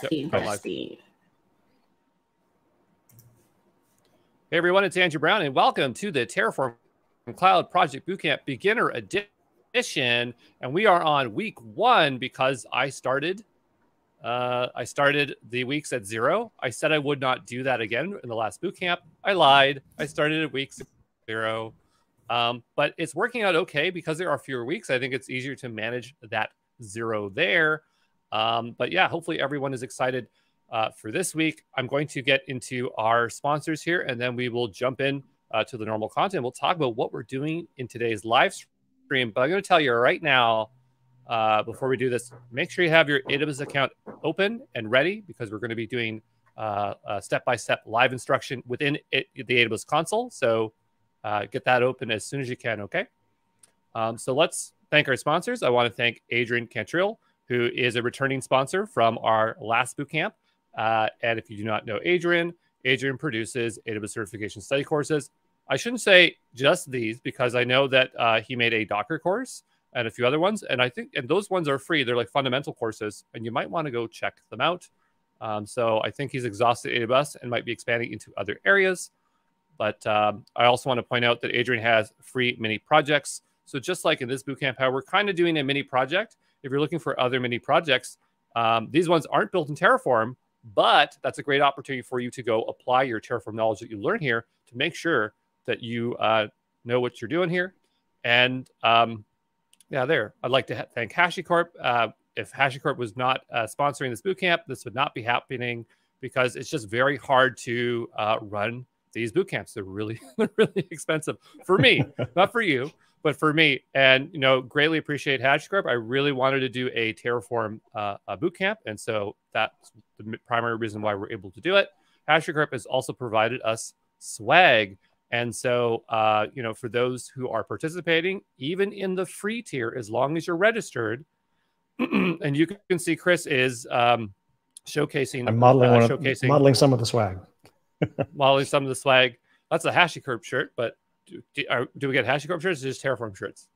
Testing, Yep. Hey everyone, it's Andrew Brown, and welcome to the Terraform Cloud Project Bootcamp Beginner Edition. And we are on week one because I started. Uh, I started the weeks at zero. I said I would not do that again in the last bootcamp. I lied. I started at week zero, um, but it's working out okay because there are fewer weeks. I think it's easier to manage that zero there. Um, but yeah, hopefully everyone is excited uh, for this week. I'm going to get into our sponsors here, and then we will jump in uh, to the normal content. We'll talk about what we're doing in today's live stream. But I'm going to tell you right now, uh, before we do this, make sure you have your AWS account open and ready because we're going to be doing uh, step-by-step live instruction within it, the AWS console. So uh, get that open as soon as you can. Okay. Um, so let's thank our sponsors. I want to thank Adrian Cantrill, who is a returning sponsor from our last bootcamp. Uh, and if you do not know Adrian, Adrian produces AWS certification study courses. I shouldn't say just these because I know that uh, he made a Docker course and a few other ones, and I think and those ones are free. They're like fundamental courses, and you might want to go check them out. Um, so I think he's exhausted AWS and might be expanding into other areas. But um, I also want to point out that Adrian has free mini projects. So just like in this bootcamp, how we're kind of doing a mini project. If you're looking for other mini projects, um, these ones aren't built in Terraform, but that's a great opportunity for you to go apply your Terraform knowledge that you learn here to make sure that you uh, know what you're doing here. And um, yeah, there. I'd like to ha- thank HashiCorp. Uh, if HashiCorp was not uh, sponsoring this bootcamp, this would not be happening because it's just very hard to uh, run these boot camps. They're really, really expensive for me, not for you, but for me. And you know, greatly appreciate HashiCorp. I really wanted to do a Terraform uh, a boot camp, and so that's the primary reason why we're able to do it. HashiCorp has also provided us swag. And so, uh, you know, for those who are participating, even in the free tier, as long as you're registered, and you can see Chris is um, showcasing, I'm modeling uh, one of, showcasing modeling some of the swag. modeling some of the swag. That's a HashiCorp shirt, but do, are, do we get HashiCorp shirts or just Terraform shirts?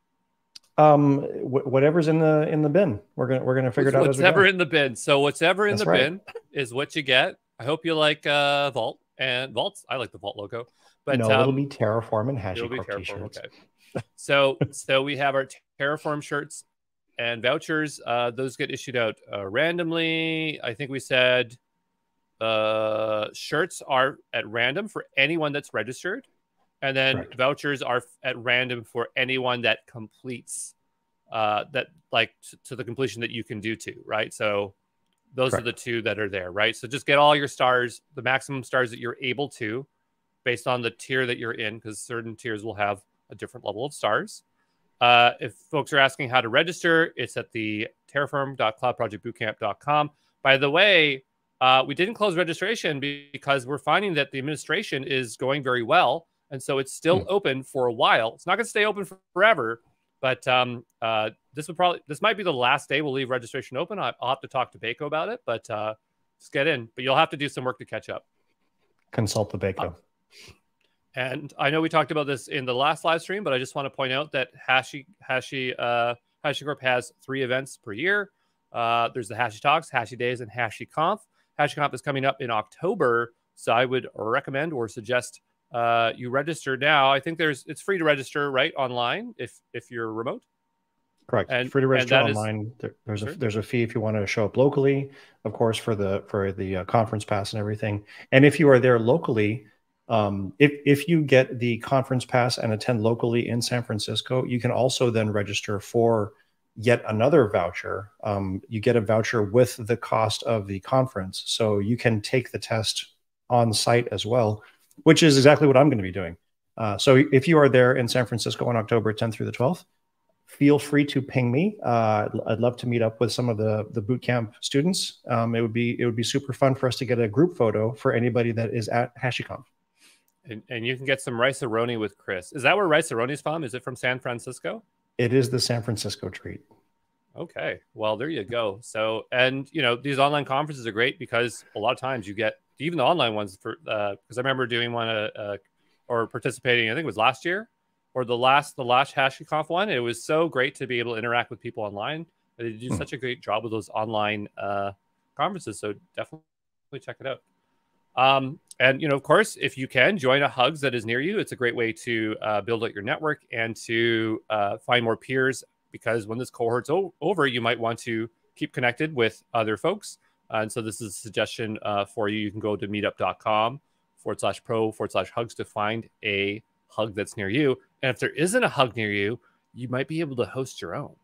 Um, wh- whatever's in the in the bin, we're gonna we're gonna figure it out Whatever in the bin. So whatever in That's the right. bin is what you get. I hope you like uh, Vault and Vaults. I like the Vault logo, but no, um, it'll be Terraform and HashiCorp Terraform. t-shirts. Okay. So so we have our Terraform shirts and vouchers. Uh, those get issued out uh, randomly. I think we said uh, shirts are at random for anyone that's registered, and then Correct. vouchers are at random for anyone that completes uh, that like to the completion that you can do to right. So those are the two that are there, right? So just get all your stars, the maximum stars that you're able to, based on the tier that you're in, because certain tiers will have a different level of stars. Uh, if folks are asking how to register, it's at the terraform.cloudprojectbootcamp.com. By the way, uh, we didn't close registration because we're finding that the administration is going very well. And so it's still Hmm. open for a while. It's not going to stay open for forever, but um, uh, this would probably this might be the last day we'll leave registration open. I- I'll have to talk to Baco about it, but uh, just get in. But you'll have to do some work to catch up. Consult the Baco. And I know we talked about this in the last live stream, but I just want to point out that Hashi Hashi uh, HashiCorp has three events per year. Uh, there's the Hashi Talks, Hashi Days, and HashiConf. HashiConf is coming up in October, so I would recommend or suggest uh, you register now. I think there's it's free to register right online if if you're remote. Correct. and- Free to register is- online. There, there's Sure. a there's a fee if you want to show up locally, of course, for the for the uh, conference pass and everything. And if you are there locally, um, if if you get the conference pass and attend locally in San Francisco, you can also then register for yet another voucher. Um, you get a voucher with the cost of the conference, so you can take the test on site as well, which is exactly what I'm going to be doing. Uh, so if you are there in San Francisco on October 10th through the 12th, feel free to ping me. Uh, I'd, love to meet up with some of the the boot camp students. Um, it would be it would be super fun for us to get a group photo for anybody that is at HashiConf. And, and you can get some Rice-A-Roni with Chris. Is that where Rice-A-Roni's from? Is it from San Francisco? It is the San Francisco treat. Okay. Well, there you go. So, and you know, these online conferences are great because a lot of times you get even the online ones for because I remember doing one uh, uh, or participating. I think it was last year or the last the last HashiConf one. It was so great to be able to interact with people online. They do Hmm. such a great job with those online uh, conferences. So definitely check it out. Um, and you know, of course, if you can join a Hugs that is near you, it's a great way to uh, build out your network and to uh, find more peers. Because when this cohort's o- over, you might want to keep connected with other folks. Uh, and so this is a suggestion uh, for you. You can go to meetup.com forward slash pro forward slash hugs to find a hug that's near you. And if there isn't a hug near you, you might be able to host your own.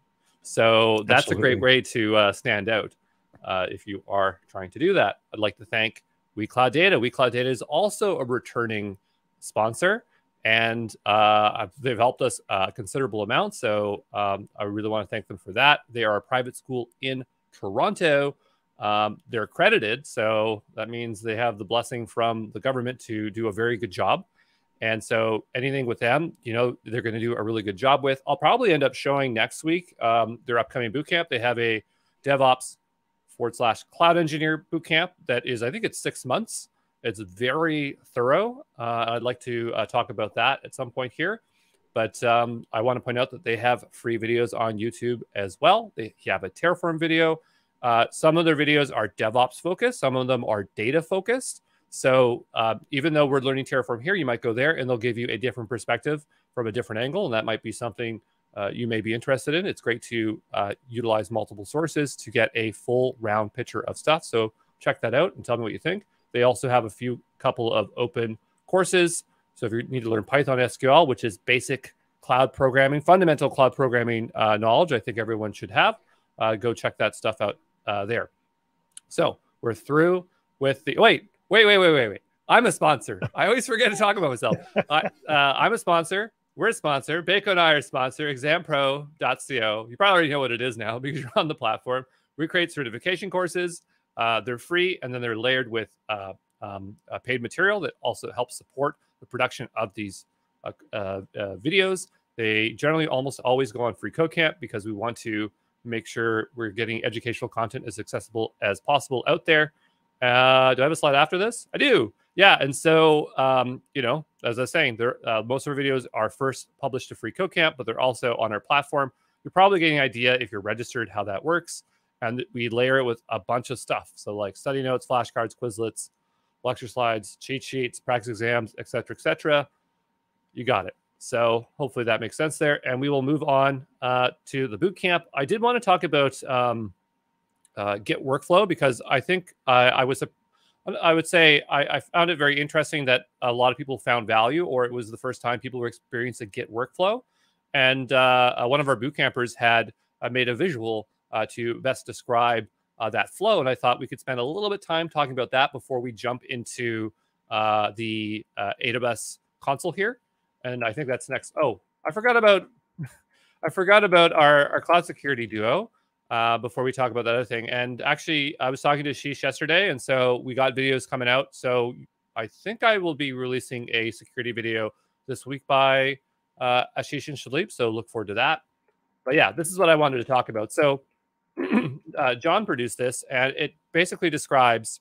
So that's Absolutely. a great way to uh, stand out uh, if you are trying to do that. I'd like to thank WeCloud Data. WeCloud Data is also a returning sponsor, and uh, they've helped us a considerable amount. So um, I really want to thank them for that. They are a private school in Toronto. Um, they're accredited, so that means they have the blessing from the government to do a very good job. And so anything with them, you know, they're going to do a really good job with. I'll probably end up showing next week um, their upcoming boot camp. They have a DevOps forward slash cloud engineer boot camp that is, I think it's six months. It's very thorough. Uh, I'd like to uh, talk about that at some point here. But um, I want to point out that they have free videos on YouTube as well. They have a Terraform video. Uh, some of their videos are DevOps focused, some of them are data focused. So uh, even though we're learning Terraform here, you might go there and they'll give you a different perspective from a different angle. And that might be something uh, you may be interested in. It's great to uh, utilize multiple sources to get a full round picture of stuff. So check that out and tell me what you think. They also have a few couple of open courses. So if you need to learn Python SQL, which is basic cloud programming, fundamental cloud programming uh, knowledge, I think everyone should have, uh, go check that stuff out uh, there. So we're through with the wait, wait, wait, wait, wait, wait. I'm a sponsor. I always forget to talk about myself. I, uh, a sponsor we're a sponsor. Bako and I are a sponsor, exampro.co. You probably already know what it is now because you're on the platform. We create certification courses. Uh, they're free and then they're layered with uh, um, paid material that also helps support the production of these uh, uh, uh, videos. They generally almost always go on free code camp because we want to make sure we're getting educational content as accessible as possible out there. Uh, do I have a slide after this? I do. Yeah, and so um, you know, as I was saying, uh, most of our videos are first published to Free Code Camp, but they're also on our platform. You're probably getting an idea if you're registered how that works, and we layer it with a bunch of stuff. So like study notes, flashcards, Quizlets, lecture slides, cheat sheets, practice exams, etc., etc. You got it. So hopefully that makes sense there, and we will move on uh, to the boot camp. I did want to talk about um, uh, Git workflow because I think I was a I would say I, I, found it very interesting that a lot of people found value, or it was the first time people were experiencing Git workflow. And uh, uh, one of our boot campers had uh, made a visual uh, to best describe that flow. And I thought we could spend a little bit of time talking about that before we jump into the AWS console here. And I think that's next. Oh, I forgot about I forgot about our, our cloud security duo uh, before we talk about the other thing. And actually, I was talking to Ashish yesterday, and so we got videos coming out. So I think I will be releasing a security video this week by uh, Ashish and Shilpi. So look forward to that. But yeah, this is what I wanted to talk about. So uh, John produced this, and it basically describes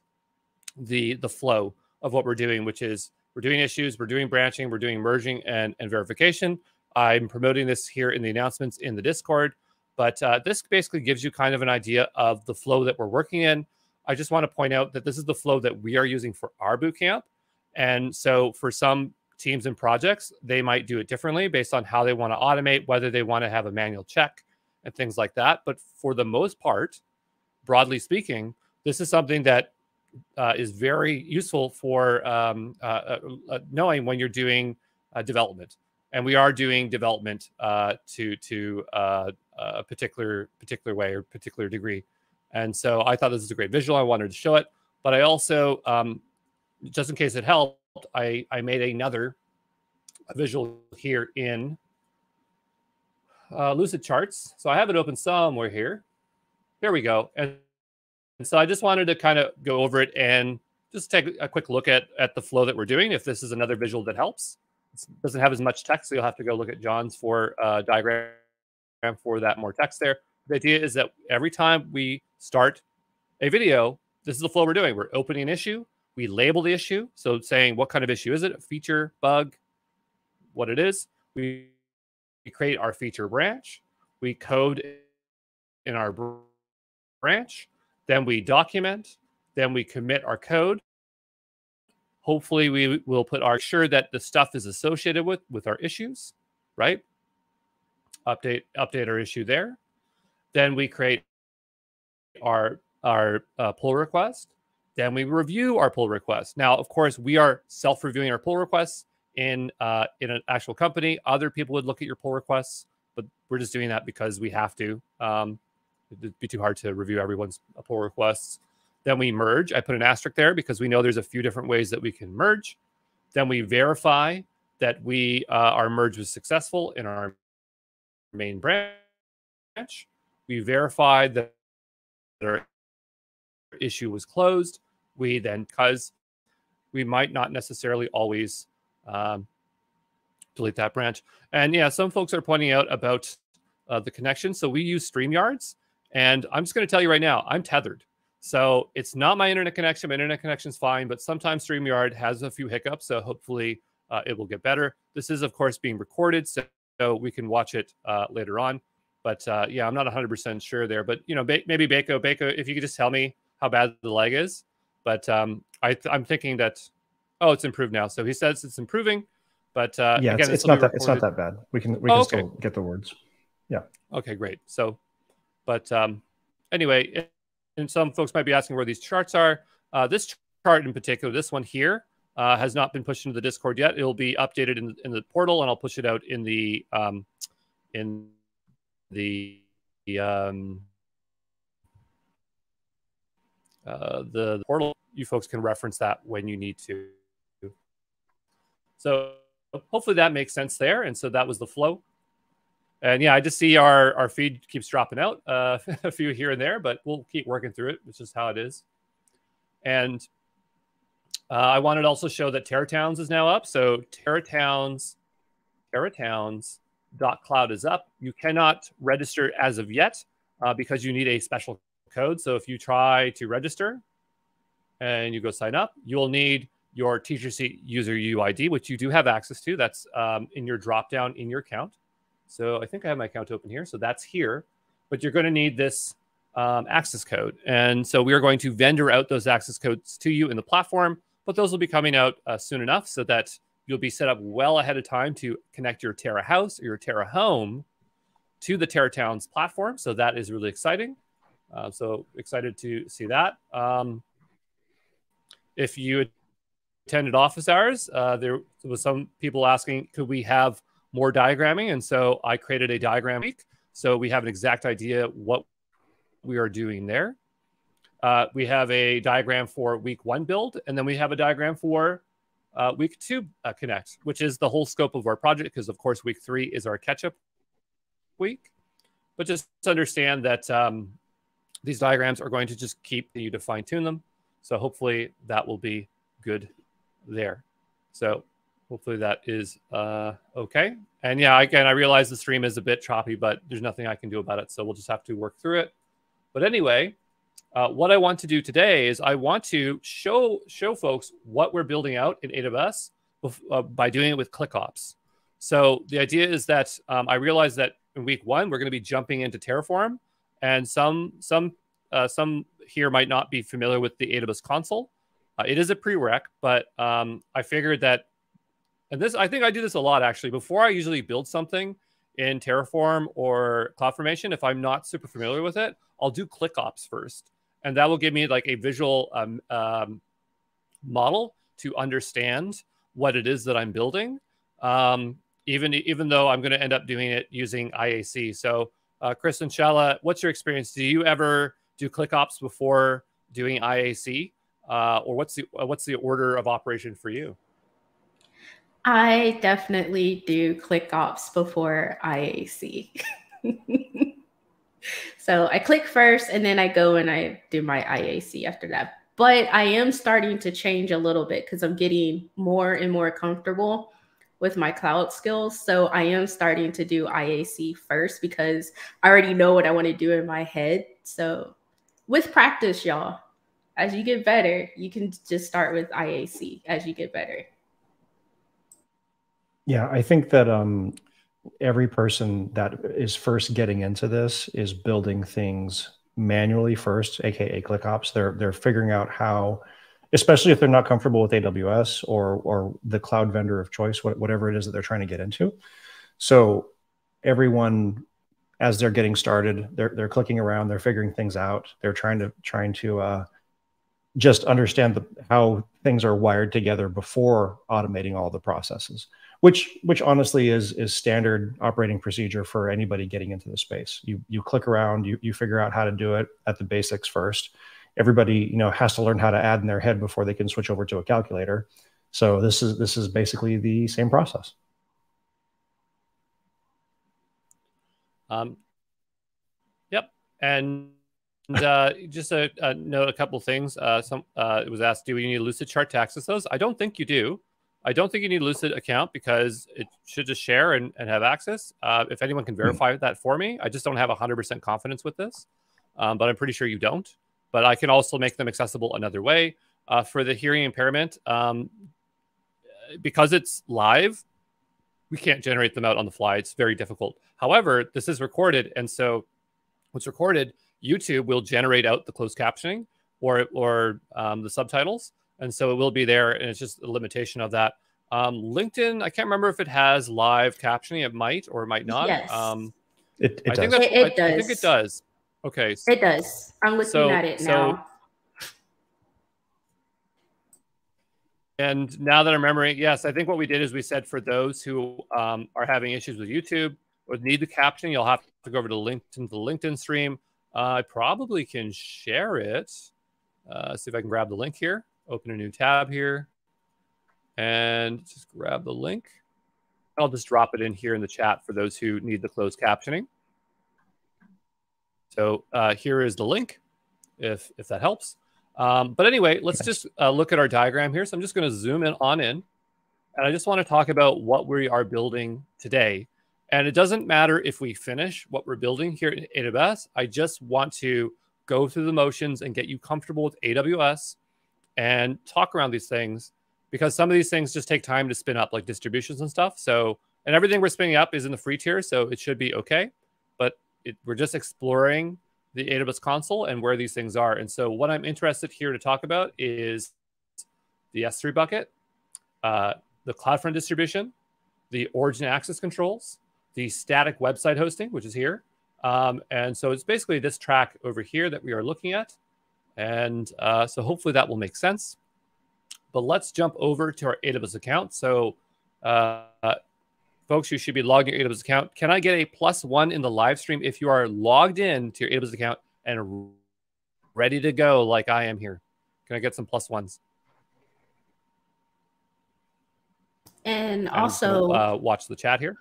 the the flow of what we're doing, which is we're doing issues, we're doing branching, we're doing merging and, and verification. I'm promoting this here in the announcements in the Discord. But uh, this basically gives you kind of an idea of the flow that we're working in. I just want to point out that this is the flow that we are using for our bootcamp. And so for some teams and projects, they might do it differently based on how they want to automate, whether they want to have a manual check and things like that. But for the most part, broadly speaking, this is something that uh, is very useful for um, uh, uh, uh knowing when you're doing uh, development and we are doing development uh, to to a particular particular way or particular degree. And so I thought this was a great visual. I wanted to show it, but I also, um, just in case it helped, I I made another visual here in uh, Lucidcharts. So I have it open somewhere here. There we go. And, and so I just wanted to kind of go over it and just take a quick look at at the flow that we're doing. If this is another visual that helps doesn't have as much text, so you'll have to go look at John's for uh, diagram for that more text there. The idea is that every time we start a video, this is the flow we're doing. We're opening an issue, we label the issue, so saying what kind of issue is it, a feature, bug, what it is. We, we create our feature branch, we code in our branch, Then we document. Then we commit our code. Hopefully, we will put our sure that the stuff is associated with with our issues, right? Update update our issue there. Then we create our our uh, pull request. Then we review our pull request. Now, of course, we are self-reviewing our pull requests in uh, in an actual company. Other people would look at your pull requests, but we're just doing that because we have to. Um, it'd be too hard to review everyone's pull requests. Then we merge. I put an asterisk there because we know there's a few different ways that we can merge. Then we verify that we uh, our merge was successful in our main branch. We verify that our issue was closed. We then, because we might not necessarily always um, delete that branch. And yeah, some folks are pointing out about uh, the connection. So we use StreamYards. And I'm just going to tell you right now, I'm tethered. So it's not my internet connection. My internet connection is fine, but sometimes StreamYard has a few hiccups. So hopefully uh, it will get better. This is, of course, being recorded. So, so we can watch it uh, later on. But uh, yeah, I'm not 100% sure there. But, you know, ba- maybe Bako, Bako, if you could just tell me how bad the leg is. But um, I th- I'm thinking that Oh, it's improved now. So he says it's improving, but uh, yeah, again, it's, it's not that it's not that bad. We can we can oh, okay. still get the words. Yeah. Okay, great. So, but um, anyway, and some folks might be asking where these charts are. Uh, this chart in particular, this one here, uh, has not been pushed into the Discord yet. It'll be updated in, in the portal, and I'll push it out in the um, in the um, uh, the, the portal. You folks can reference that when you need to. So hopefully that makes sense there. And so that was the flow. And yeah, I just see our, our feed keeps dropping out uh, a few here and there, but we'll keep working through it, which is how it is. And uh, I wanted to also show that Terratowns is now up. So Terratowns, cloud is up. You cannot register as of yet uh, because you need a special code. So if you try to register and you go sign up, you'll need your TeacherSeat user UID, which you do have access to. That's um, in your dropdown in your account. So I think I have my account open here. So that's here, but you're going to need this um, access code. And so we are going to vendor out those access codes to you in the platform, but those will be coming out uh, soon enough so that you'll be set up well ahead of time to connect your Terra house or your Terra home to the Terratowns platform. So that is really exciting. Uh, so excited to see that. Um, if you attended office hours, uh, there was some people asking, could we have more diagramming? And so I created a diagram week. So we have an exact idea what we are doing there. Uh, we have a diagram for week one build, and then we have a diagram for uh, week two uh, connect, which is the whole scope of our project, because of course week three is our catch up week. But just understand that um, these diagrams are going to just keep you to fine tune them. So hopefully that will be good there. So hopefully that is uh, okay. And yeah, again, I realize the stream is a bit choppy, but there's nothing I can do about it. So we'll just have to work through it. But anyway, uh, what I want to do today is I want to show show folks what we're building out in AWS uh, by doing it with ClickOps. So the idea is that um, I realize that in week one we're going to be jumping into Terraform, and some some uh, some here might not be familiar with the AWS console. Uh, it is a prereq, but um, I figured that, and this I think I do this a lot actually. Before I usually build something in Terraform or CloudFormation, if I'm not super familiar with it, I'll do ClickOps first, and that will give me like a visual um, um, model to understand what it is that I'm building. Um, even even though I'm going to end up doing it using IAC. So, uh, Chris and Shala, what's your experience? Do you ever do ClickOps before doing IAC? uh, or what's the what's the order of operation for you? I definitely do ClickOps before IAC. so I click first and then I go and I do my IAC after that. But I am starting to change a little bit because I'm getting more and more comfortable with my cloud skills. So I am starting to do IAC first because I already know what I want to do in my head. So with practice, y'all, as you get better, you can just start with IAC as you get better. Yeah, I think that um, every person that is first getting into this is building things manually first, aka ClickOps. They're they're figuring out how, especially if they're not comfortable with AWS or or the cloud vendor of choice, whatever it is that they're trying to get into. So everyone, as they're getting started, they're they're clicking around, they're figuring things out, they're trying to trying to uh, just understand the, how things are wired together before automating all the processes which which honestly is is standard operating procedure for anybody getting into the space you you click around you, you figure out how to do it at the basics first everybody you know has to learn how to add in their head before they can switch over to a calculator so this is this is basically the same process um yep and and, uh, just a, a, note a couple things. Uh, some uh, it was asked, do we need Lucidchart to access those? I don't think you do. I don't think you need Lucid account because it should just share and, and have access. Uh, if anyone can hmm. verify mm. that for me, I just don't have 100% confidence with this, um, but I'm pretty sure you don't. But I can also make them accessible another way. Uh, for the hearing impairment, um, because it's live, we can't generate them out on the fly. It's very difficult. However, this is recorded, and so what's recorded YouTube will generate out the closed captioning or or um, the subtitles, and so it will be there, and it's just a limitation of that. Um, LinkedIn, I can't remember if it has live captioning. It might or it might not. Yes. Um, it, it I think does. It, it I, does. I think it does. Okay. It does. I'm looking so, at it so, now. And now that I'm remembering, yes, I think what we did is we said for those who um, are having issues with YouTube or need the captioning, you'll have to go over to LinkedIn, the LinkedIn stream. Uh, I probably can share it. Uh, see if I can grab the link here. Open a new tab here and just grab the link. I'll just drop it in here in the chat for those who need the closed captioning. So uh, here is the link, if if that helps. Um, but anyway, let's just uh, look at our diagram here. So I'm just going to zoom in on in, and I just want to talk about what we are building today and it doesn't matter if we finish what we're building here in AWS. I just want to go through the motions and get you comfortable with AWS and talk around these things because some of these things just take time to spin up, like distributions and stuff. So, and everything we're spinning up is in the free tier, so it should be okay. But it, we're just exploring the AWS console and where these things are. And so, what I'm interested here to talk about is the S3 bucket, uh, the CloudFront distribution, the origin access controls, the static website hosting, which is here. Um, and so it's basically this track over here that we are looking at. And uh, so hopefully that will make sense. But let's jump over to our AWS account. So uh, folks, you should be logged in your AWS account. Can I get a plus one in the live stream if you are logged in to your AWS account and ready to go like I am here? Can I get some plus ones? And also and, uh, watch the chat here.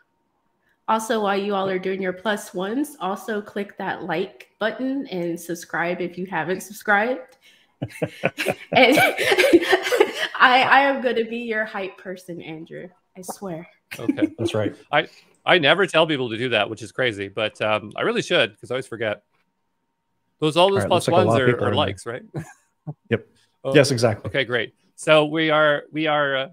Also, while you all are doing your plus ones, also click that like button and subscribe if you haven't subscribed. and I, I am going to be your hype person, Andrew. I swear. Okay, that's right. I I never tell people to do that, which is crazy, but um, I really should because I always forget. Those all those all right, plus like ones are, are likes, right? yep. Oh, yes, exactly. Okay, great. So we are we are uh,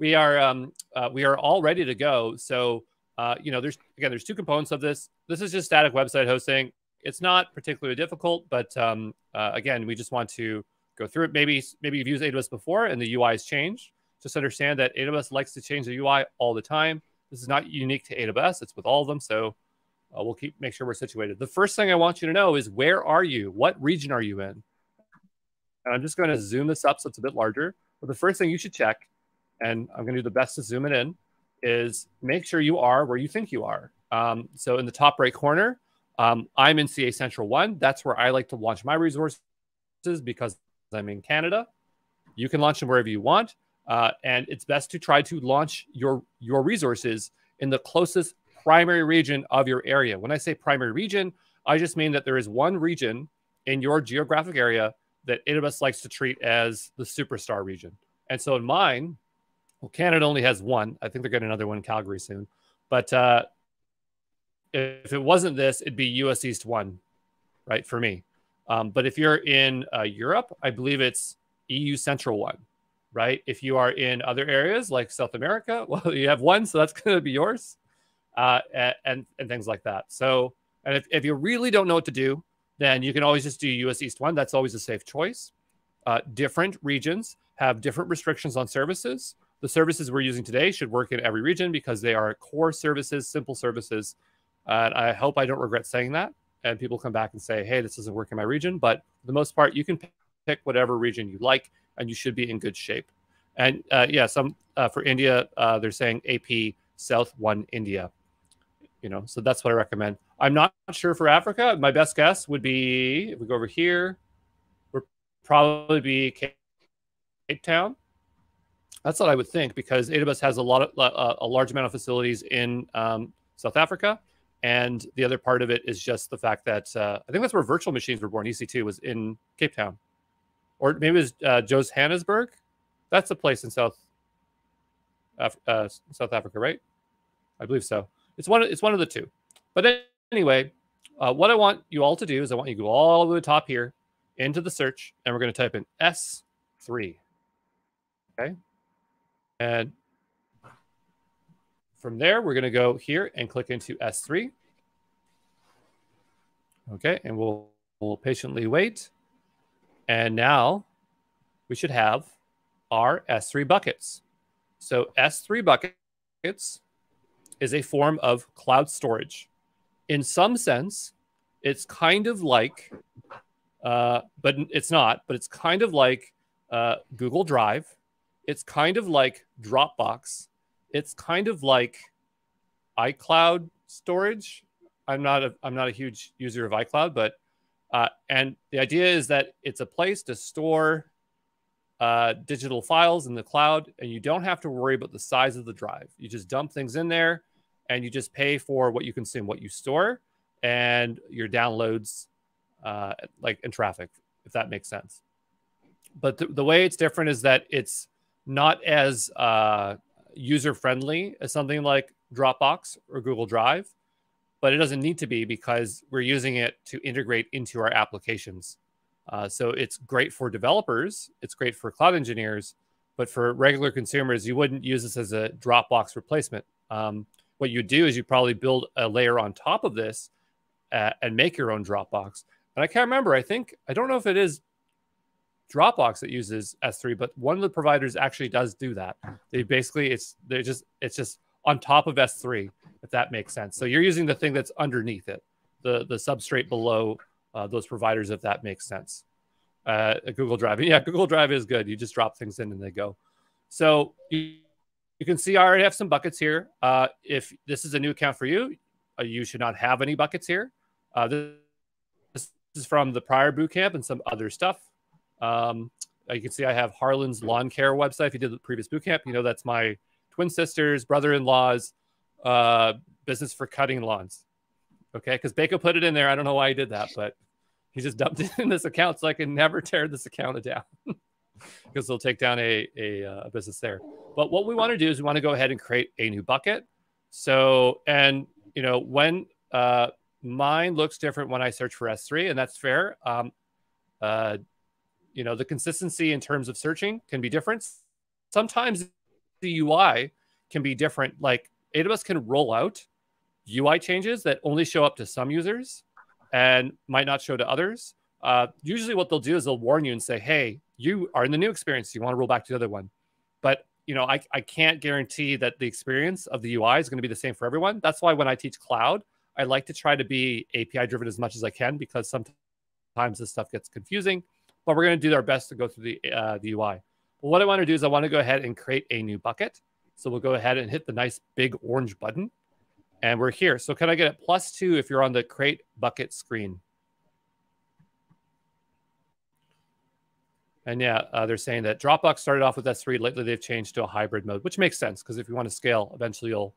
we are um, uh, we are all ready to go. So uh, you know, there's again, there's two components of this. This is just static website hosting. It's not particularly difficult, but um, uh, again, we just want to go through it. Maybe maybe you've used AWS before and the UI has changed. Just understand that AWS likes to change the UI all the time. This is not unique to AWS; it's with all of them. So uh, we'll keep make sure we're situated. The first thing I want you to know is where are you? What region are you in? And I'm just going to zoom this up so it's a bit larger. But the first thing you should check, and I'm going to do the best to zoom it in, is make sure you are where you think you are. Um, so in the top right corner, um, I'm in CA Central 1. That's where I like to launch my resources because I'm in Canada. You can launch them wherever you want. Uh, and it's best to try to launch your, your resources in the closest primary region of your area. When I say primary region, I just mean that there is one region in your geographic area that AWS likes to treat as the superstar region. And so in mine, well, Canada only has one. I think they're getting another one in Calgary soon. But uh, if it wasn't this, it'd be US East one, right, for me. Um, but if you're in uh, Europe, I believe it's EU Central one, right? If you are in other areas like South America, well, you have one, so that's going to be yours, uh, and and things like that. So, and if, if you really don't know what to do, then you can always just do US East 1. That's always a safe choice. Uh, different regions have different restrictions on services. The services we're using today should work in every region because they are core services, simple services. And I hope I don't regret saying that. And people come back and say, hey, this doesn't work in my region. But for the most part, you can pick whatever region you like and you should be in good shape. And uh, yeah, some uh, for India, uh, they're saying AP South 1 India. You know, so that's what I recommend. I'm not sure for Africa. My best guess would be if we go over here, would probably be Cape Town. That's what I would think because AWS has a lot of uh, a large amount of facilities in um, South Africa, and the other part of it is just the fact that uh, I think that's where virtual machines were born. EC2 was in Cape Town, or maybe it was uh, Johannesburg. That's a place in South Af- uh, South Africa, right? I believe so. It's one. It's one of the two. But anyway, uh, what I want you all to do is I want you to go all the way to the top here into the search, and we're going to type in S3. Okay. And from there, we're going to go here and click into S3. Okay. And we'll, we'll patiently wait. And now we should have our S3 buckets. So S3 buckets is a form of cloud storage in some sense, it's kind of like, uh, but it's not, but it's kind of like uh, Google Drive. It's kind of like Dropbox. It's kind of like iCloud storage. I'm not a I'm not a huge user of iCloud, but uh, and the idea is that it's a place to store uh, digital files in the cloud, and you don't have to worry about the size of the drive. You just dump things in there and you just pay for what you consume, what you store, and your downloads, uh, like in traffic, if that makes sense. But the, the way it's different is that it's not as uh, user friendly as something like Dropbox or Google Drive, but it doesn't need to be because we're using it to integrate into our applications. Uh, so it's great for developers, it's great for cloud engineers, but for regular consumers, you wouldn't use this as a Dropbox replacement. Um, what you do is you probably build a layer on top of this uh, and make your own Dropbox. And I can't remember. I think I don't know if it is Dropbox that uses S3, but one of the providers actually does do that. They basically it's they just it's just on top of S3, if that makes sense. So you're using the thing that's underneath it, the the substrate below uh, those providers, if that makes sense. Uh, Google Drive, yeah, Google Drive is good. You just drop things in and they go. So you, you can see I already have some buckets here. Uh, if this is a new account for you, uh, you should not have any buckets here. Uh, this, this, is from the prior bootcamp and some other stuff. Um, you can see I have Harlan's Lawn Care website. If you did the previous bootcamp, you know that's my twin sisters, brother-in-law's uh, business for cutting lawns. Okay, because Baco put it in there. I don't know why he did that, but he just dumped it in this account so I can never tear this account down. because they'll take down a, a, uh, business there. But what we want to do is we want to go ahead and create a new bucket. So, and you know, when uh, mine looks different when I search for S3, and that's fair. Um, uh, you know, the consistency in terms of searching can be different. Sometimes the UI can be different. Like AWS can roll out UI changes that only show up to some users and might not show to others. Uh, usually, what they'll do is they'll warn you and say, "Hey, you are in the new experience. You want to roll back to the other one. But you know, I, I can't guarantee that the experience of the UI is going to be the same for everyone. That's why when I teach cloud, I like to try to be API driven as much as I can because sometimes this stuff gets confusing. But we're going to do our best to go through the uh, the UI. But what I want to do is I want to go ahead and create a new bucket. So we'll go ahead and hit the nice big orange button, and we're here. So can I get a plus two if you're on the create bucket screen? And yeah, uh, they're saying that Dropbox started off with S3. Lately, they've changed to a hybrid mode, which makes sense because if you want to scale, eventually you'll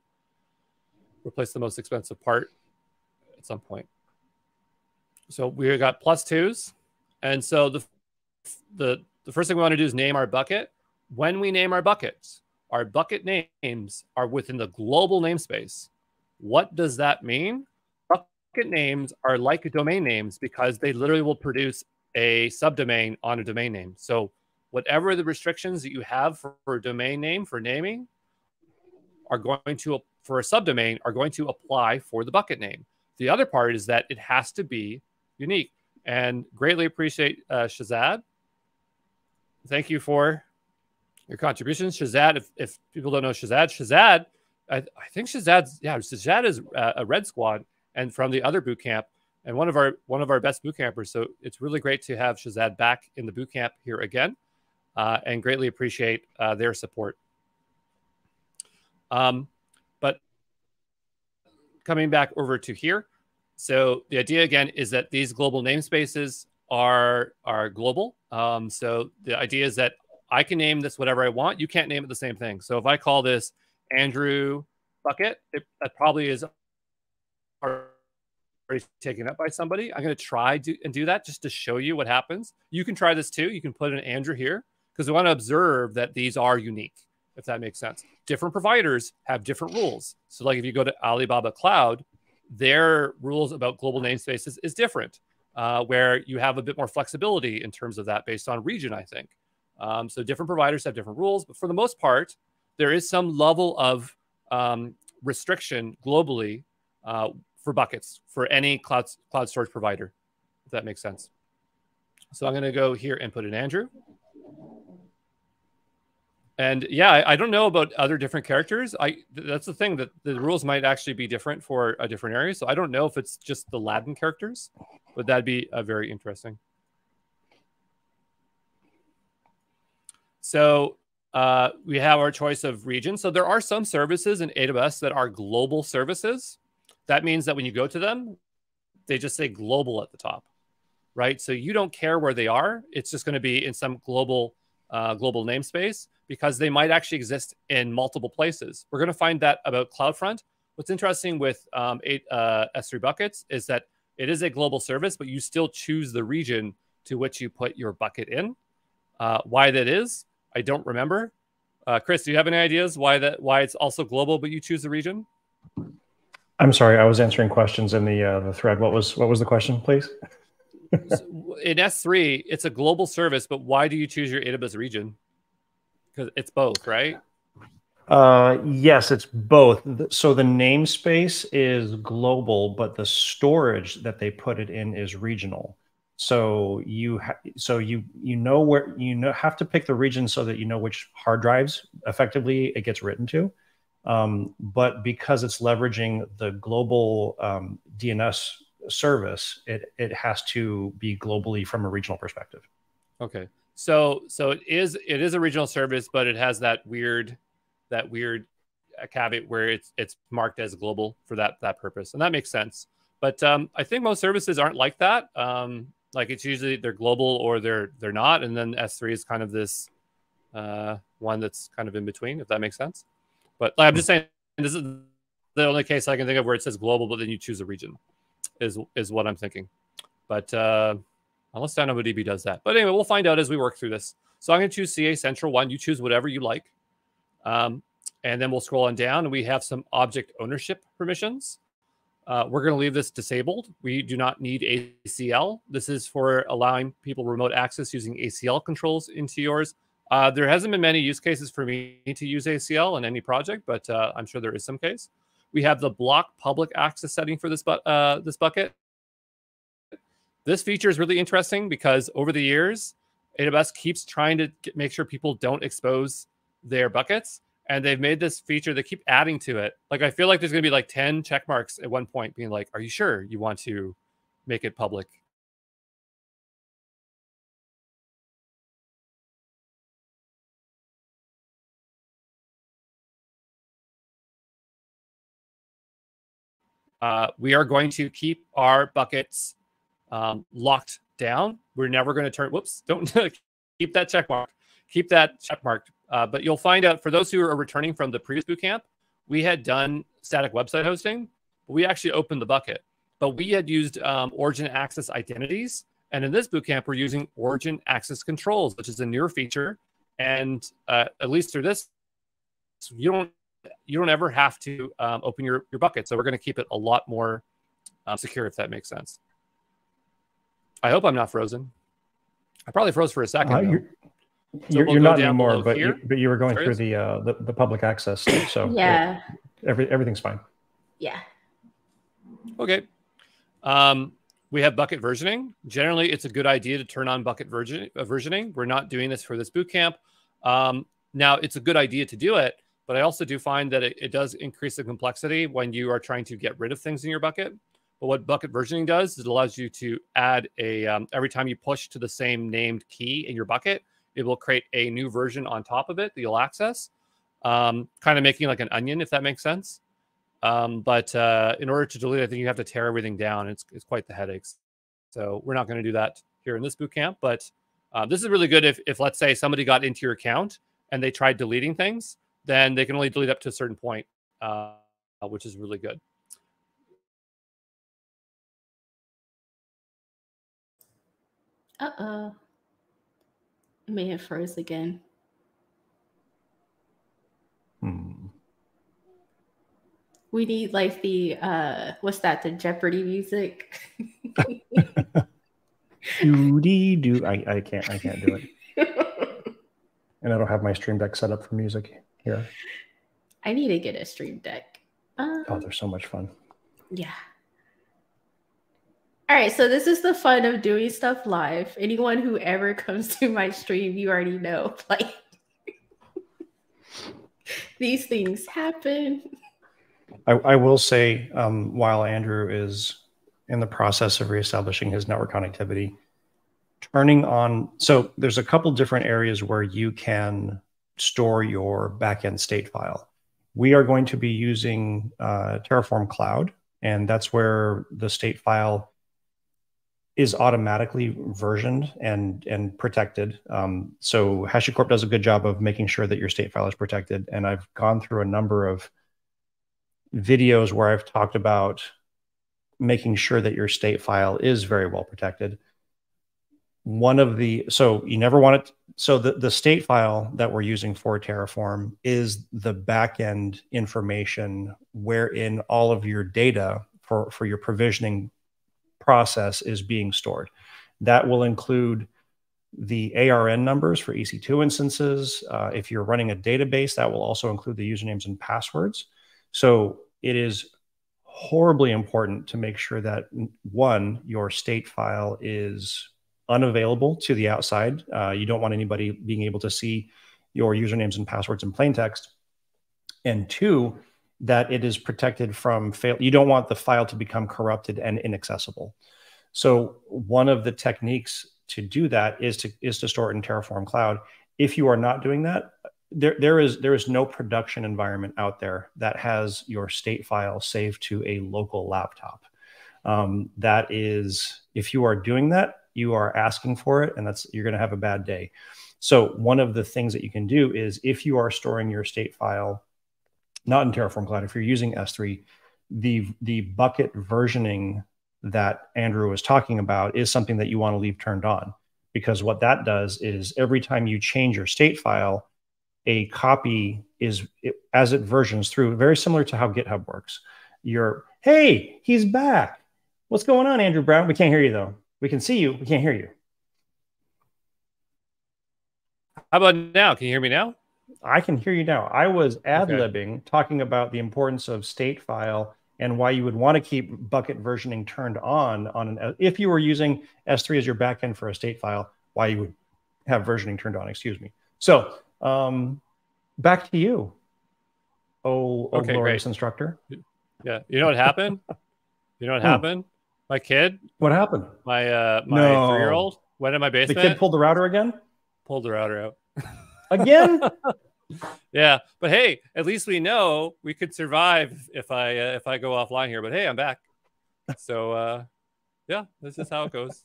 replace the most expensive part at some point. So we got plus twos. And so the, the, the first thing we want to do is name our bucket. When we name our buckets, our bucket names are within the global namespace. What does that mean? Bucket names are like domain names because they literally will produce a subdomain on a domain name. So whatever the restrictions that you have for, for a domain name for naming are going to for a subdomain are going to apply for the bucket name. The other part is that it has to be unique. and greatly appreciate uh, Shazad. Thank you for your contributions, Shazad. If, if people don't know Shazad, Shazad, I, I think Shazad's yeah, Shazad is uh, a Red Squad and from the other boot camp and one of our one of our best boot campers. So it's really great to have Shazad back in the boot camp here again, uh, and greatly appreciate uh, their support. Um, but coming back over to here, so the idea again is that these global namespaces are are global. Um, so the idea is that I can name this whatever I want. You can't name it the same thing. So if I call this Andrew Bucket, it, that probably is already taken up by somebody. I'm going to try and do that just to show you what happens. You can try this too. You can put an Andrew here because we want to observe that these are unique, if that makes sense. Different providers have different rules. So, like if you go to Alibaba Cloud, their rules about global namespaces is different, uh, where you have a bit more flexibility in terms of that based on region, I think. Um, so, different providers have different rules, but for the most part, there is some level of um, restriction globally uh, for buckets for any cloud cloud storage provider, if that makes sense. So I'm going to go here and put in Andrew. And yeah, I, I, don't know about other different characters. I that's the thing that the rules might actually be different for a different area. So I don't know if it's just the Latin characters, but that'd be uh, very interesting. So uh, we have our choice of region. So there are some services in AWS that are global services. That means that when you go to them, they just say global at the top, right? So you don't care where they are. It's just going to be in some global uh, global namespace because they might actually exist in multiple places. We're going to find that about CloudFront. What's interesting with um, eight, uh, S3 buckets is that it is a global service, but you still choose the region to which you put your bucket in. Uh, why that is, I don't remember. Uh, Chris, do you have any ideas why that why it's also global, but you choose the region? I'm sorry, I was answering questions in the uh, the thread. What was what was the question, please? in S3, it's a global service, but why do you choose your AWS region? Because it's both, right? Uh, yes, it's both. So the namespace is global, but the storage that they put it in is regional. So you so you you know where you know have to pick the region so that you know which hard drives effectively it gets written to. Um, but because it's leveraging the global um, DNS service, it it has to be globally from a regional perspective. Okay, so so it is it is a regional service, but it has that weird that weird uh, caveat where it's it's marked as global for that that purpose, and that makes sense. But um, I think most services aren't like that. Um, like it's usually they're global or they're they're not, and then S3 is kind of this uh, one that's kind of in between, if that makes sense. But like, I'm just saying this is the only case I can think of where it says global, but then you choose a region, is is what I'm thinking. But uh, unless DynamoDB does that. But anyway, we'll find out as we work through this. So I'm going to choose CA Central one. You choose whatever you like. Um, and then we'll scroll on down and we have some object ownership permissions. Uh, we're going to leave this disabled. We do not need ACL. This is for allowing people remote access using ACL controls into yours. Uh, there hasn't been many use cases for me to use ACL in any project, but uh, I'm sure there is some case. We have the block public access setting for this, bu uh, this bucket. This feature is really interesting because over the years, AWS keeps trying to get, make sure people don't expose their buckets. And they've made this feature, they keep adding to it. Like, I feel like there's going to be like 10 check marks at one point being like, are you sure you want to make it public? Uh, we are going to keep our buckets um, locked down. We're never going to turn. Whoops! Don't keep that check mark. Keep that check marked. Uh, but you'll find out for those who are returning from the previous boot camp, we had done static website hosting. We actually opened the bucket, but we had used um, origin access identities. And in this bootcamp, we're using origin access controls, which is a newer feature. And uh, at least through this, you don't you don't ever have to um, open your, your bucket. So we're going to keep it a lot more um, secure, if that makes sense. I hope I'm not frozen. I probably froze for a second. Uh, you're, so you're, we'll you're not anymore, but you, but you were going through the, uh, the, the public access. So yeah, every, everything's fine. Yeah. Okay. Um, we have bucket versioning. Generally, it's a good idea to turn on bucket version, uh, versioning. We're not doing this for this boot camp. Um, now, it's a good idea to do it, but I also do find that it, it, does increase the complexity when you are trying to get rid of things in your bucket. But what bucket versioning does is it allows you to add a um, every time you push to the same named key in your bucket, it will create a new version on top of it that you'll access, um, kind of making like an onion, if that makes sense. Um, but uh, in order to delete, I think you have to tear everything down. It's, it's quite the headaches. So we're not going to do that here in this boot camp. But uh, this is really good if, if, let's say, somebody got into your account and they tried deleting things, then they can only delete up to a certain point, uh, which is really good. Uh oh. May have froze again. Hmm. We need like the uh what's that, the Jeopardy music? Doody do I, I can't I can't do it. and I don't have my stream deck set up for music here. I need to get a stream deck. Um, oh, they're so much fun. Yeah. All right, so this is the fun of doing stuff live. Anyone who ever comes to my stream, you already know, like these things happen. I, I will say, um, while Andrew is in the process of reestablishing his network connectivity, turning on. So there's a couple different areas where you can store your backend state file. We are going to be using uh, Terraform Cloud, and that's where the state file is automatically versioned and and protected. Um, so HashiCorp does a good job of making sure that your state file is protected. And I've gone through a number of videos where I've talked about making sure that your state file is very well protected. One of the so you never want it. So the, the state file that we're using for Terraform is the backend information wherein all of your data for, for your provisioning process is being stored. That will include the ARN numbers for EC2 instances. Uh, if you're running a database, that will also include the usernames and passwords. So it is horribly important to make sure that one, your state file is unavailable to the outside. Uh, you don't want anybody being able to see your usernames and passwords in plain text. And two, that it is protected from fail. You don't want the file to become corrupted and inaccessible. So one of the techniques to do that is to is to store it in Terraform Cloud. If you are not doing that, there there is there is no production environment out there that has your state file saved to a local laptop. Um, that is, if you are doing that, you are asking for it, and that's you're going to have a bad day. So one of the things that you can do is if you are storing your state file not in Terraform Cloud, if you're using S3, the the bucket versioning that Andrew was talking about is something that you want to leave turned on because what that does is every time you change your state file, a copy is it, as it versions through, very similar to how GitHub works. You're, hey, he's back. What's going on, Andrew Brown? We can't hear you though. We can see you. We can't hear you. How about now? Can you hear me now? I can hear you now. I was ad libbing okay. talking about the importance of state file and why you would want to keep bucket versioning turned on on an if you were using S3 as your backend for a state file, why you would have versioning turned on. Excuse me. So um, back to you. Oh, oh okay, glorious great. instructor. Yeah, you know what happened? you know what hmm. happened? My kid. What happened? My uh, my no. three year old went in my basement. The kid pulled the router again. Pulled the router out. again. yeah, but hey, at least we know we could survive if I uh, if I go offline here. But hey, I'm back. So uh, yeah, this is how it goes.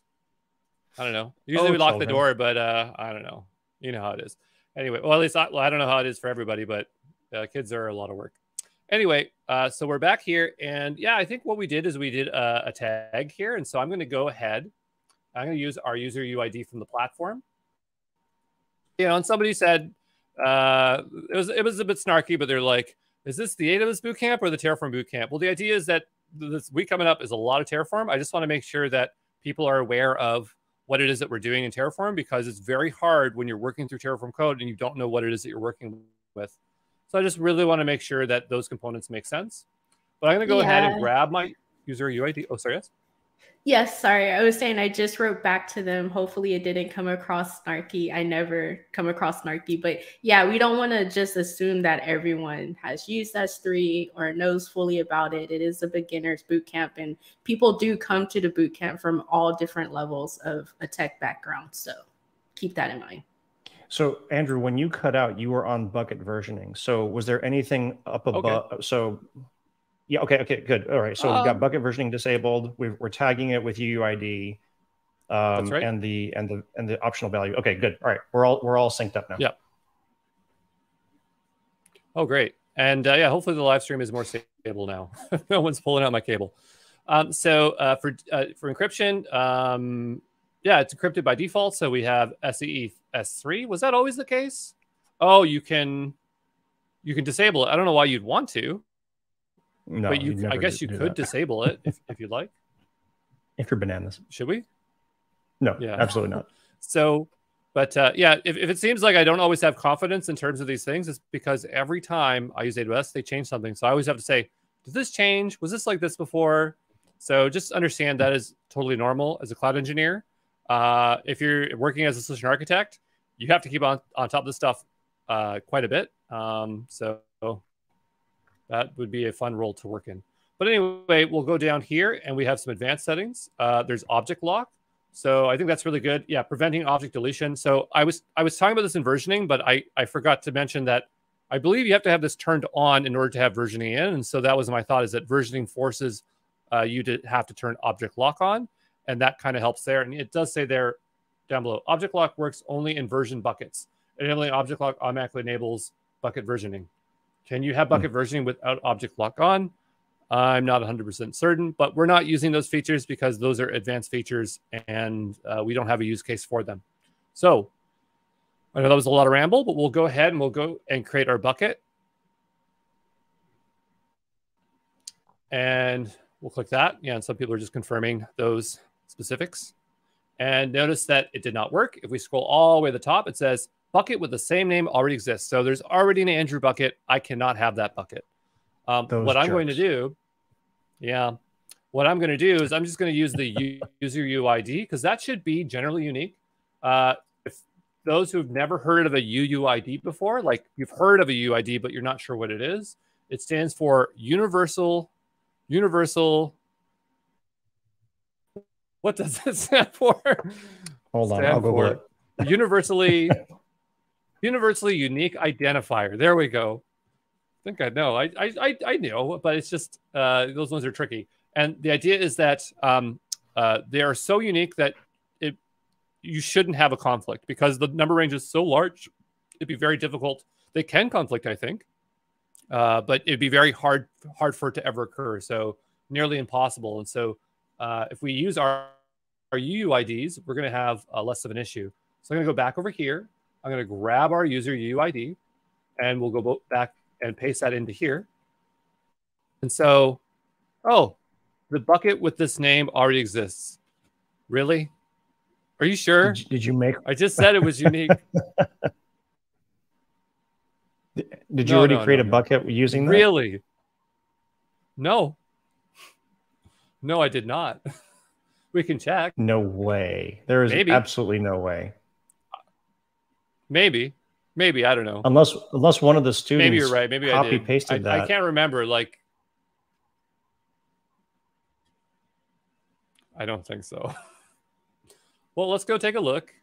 I don't know. Usually oh, we lock the door, but uh, I don't know. You know how it is. Anyway, well at least I, well, I don't know how it is for everybody, but uh, kids are a lot of work. Anyway, uh, so we're back here, and yeah, I think what we did is we did a, a tag here, and so I'm going to go ahead. I'm going to use our user UID from the platform. You know, and somebody said uh, it was it was a bit snarky, but they're like, "Is this the AWS boot camp or the Terraform boot camp?" Well, the idea is that this week coming up is a lot of Terraform. I just want to make sure that people are aware of what it is that we're doing in Terraform because it's very hard when you're working through Terraform code and you don't know what it is that you're working with. So I just really want to make sure that those components make sense. But I'm going to go yeah. ahead and grab my user UID. Oh, sorry, yes. Yes, sorry. I was saying I just wrote back to them. Hopefully it didn't come across snarky. I never come across snarky, but yeah, we don't want to just assume that everyone has used S3 or knows fully about it. It is a beginner's boot camp and people do come to the boot camp from all different levels of a tech background. So keep that in mind. So Andrew, when you cut out, you were on bucket versioning. So was there anything up above? Okay. So yeah. Okay. Okay. Good. All right. So um, we've got um, bucket versioning disabled. we are tagging it with UUID. Um, right. And the and the and the optional value. Okay. Good. All right. We're all we're all synced up now. Yeah. Oh, great. And uh, yeah, hopefully the live stream is more stable now. no one's pulling out my cable. Um, so uh, for uh, for encryption, um, yeah, it's encrypted by default. So we have SSE S3. Was that always the case? Oh, you can you can disable it. I don't know why you'd want to. No, but you, I guess you could that. disable it if, if you'd like. If you're bananas, should we? No, yeah, absolutely not. so, but uh, yeah, if, if it seems like I don't always have confidence in terms of these things, it's because every time I use AWS, they change something. So I always have to say, did this change? Was this like this before? So just understand that is totally normal as a cloud engineer. Uh, if you're working as a solution architect, you have to keep on, on top of this stuff uh, quite a bit. Um, so that would be a fun role to work in. But anyway, we'll go down here and we have some advanced settings. Uh, there's object lock. So I think that's really good. Yeah, preventing object deletion. So I was I was talking about this in versioning, but I, I forgot to mention that I believe you have to have this turned on in order to have versioning in. And so that was my thought is that versioning forces uh, you to have to turn object lock on. And that kind of helps there. And it does say there down below, object lock works only in version buckets. Enabling object lock automatically enables bucket versioning. Can you have bucket mm. versioning without object lock on? I'm not 100% certain, but we're not using those features because those are advanced features and uh, we don't have a use case for them. So I know that was a lot of ramble, but we'll go ahead and we'll go and create our bucket. And we'll click that. Yeah, and some people are just confirming those specifics. And notice that it did not work. If we scroll all the way to the top, it says bucket with the same name already exists. So there's already an Andrew bucket. I cannot have that bucket. Um, what jerks. I'm going to do, yeah, what I'm going to do is I'm just going to use the user UID because that should be generally unique. Uh, if those who've never heard of a UUID before, like you've heard of a UID, but you're not sure what it is, it stands for Universal, Universal. What does it stand for? Hold on, I'll Google it. Universally universally unique identifier. There we go. I think I know. I I I know, but it's just uh, those ones are tricky. And the idea is that um, uh, they are so unique that it you shouldn't have a conflict because the number range is so large. It'd be very difficult. They can conflict, I think, uh, but it'd be very hard hard for it to ever occur. So nearly impossible. And so uh, if we use our our UUIDs, we're going to have uh, less of an issue. So I'm going to go back over here I'm going to grab our user UID and we'll go back and paste that into here. And so, oh, the bucket with this name already exists. Really? Are you sure? Did you, did you make? I just said it was unique. did you no, already no, create no, a bucket using that? Really? No. No, I did not. we can check. No way. There is Maybe. absolutely no way. Maybe, maybe I don't know. Unless unless one of the students maybe you're right. Maybe copy I pasted I, that. I can't remember. Like, I don't think so. well, let's go take a look.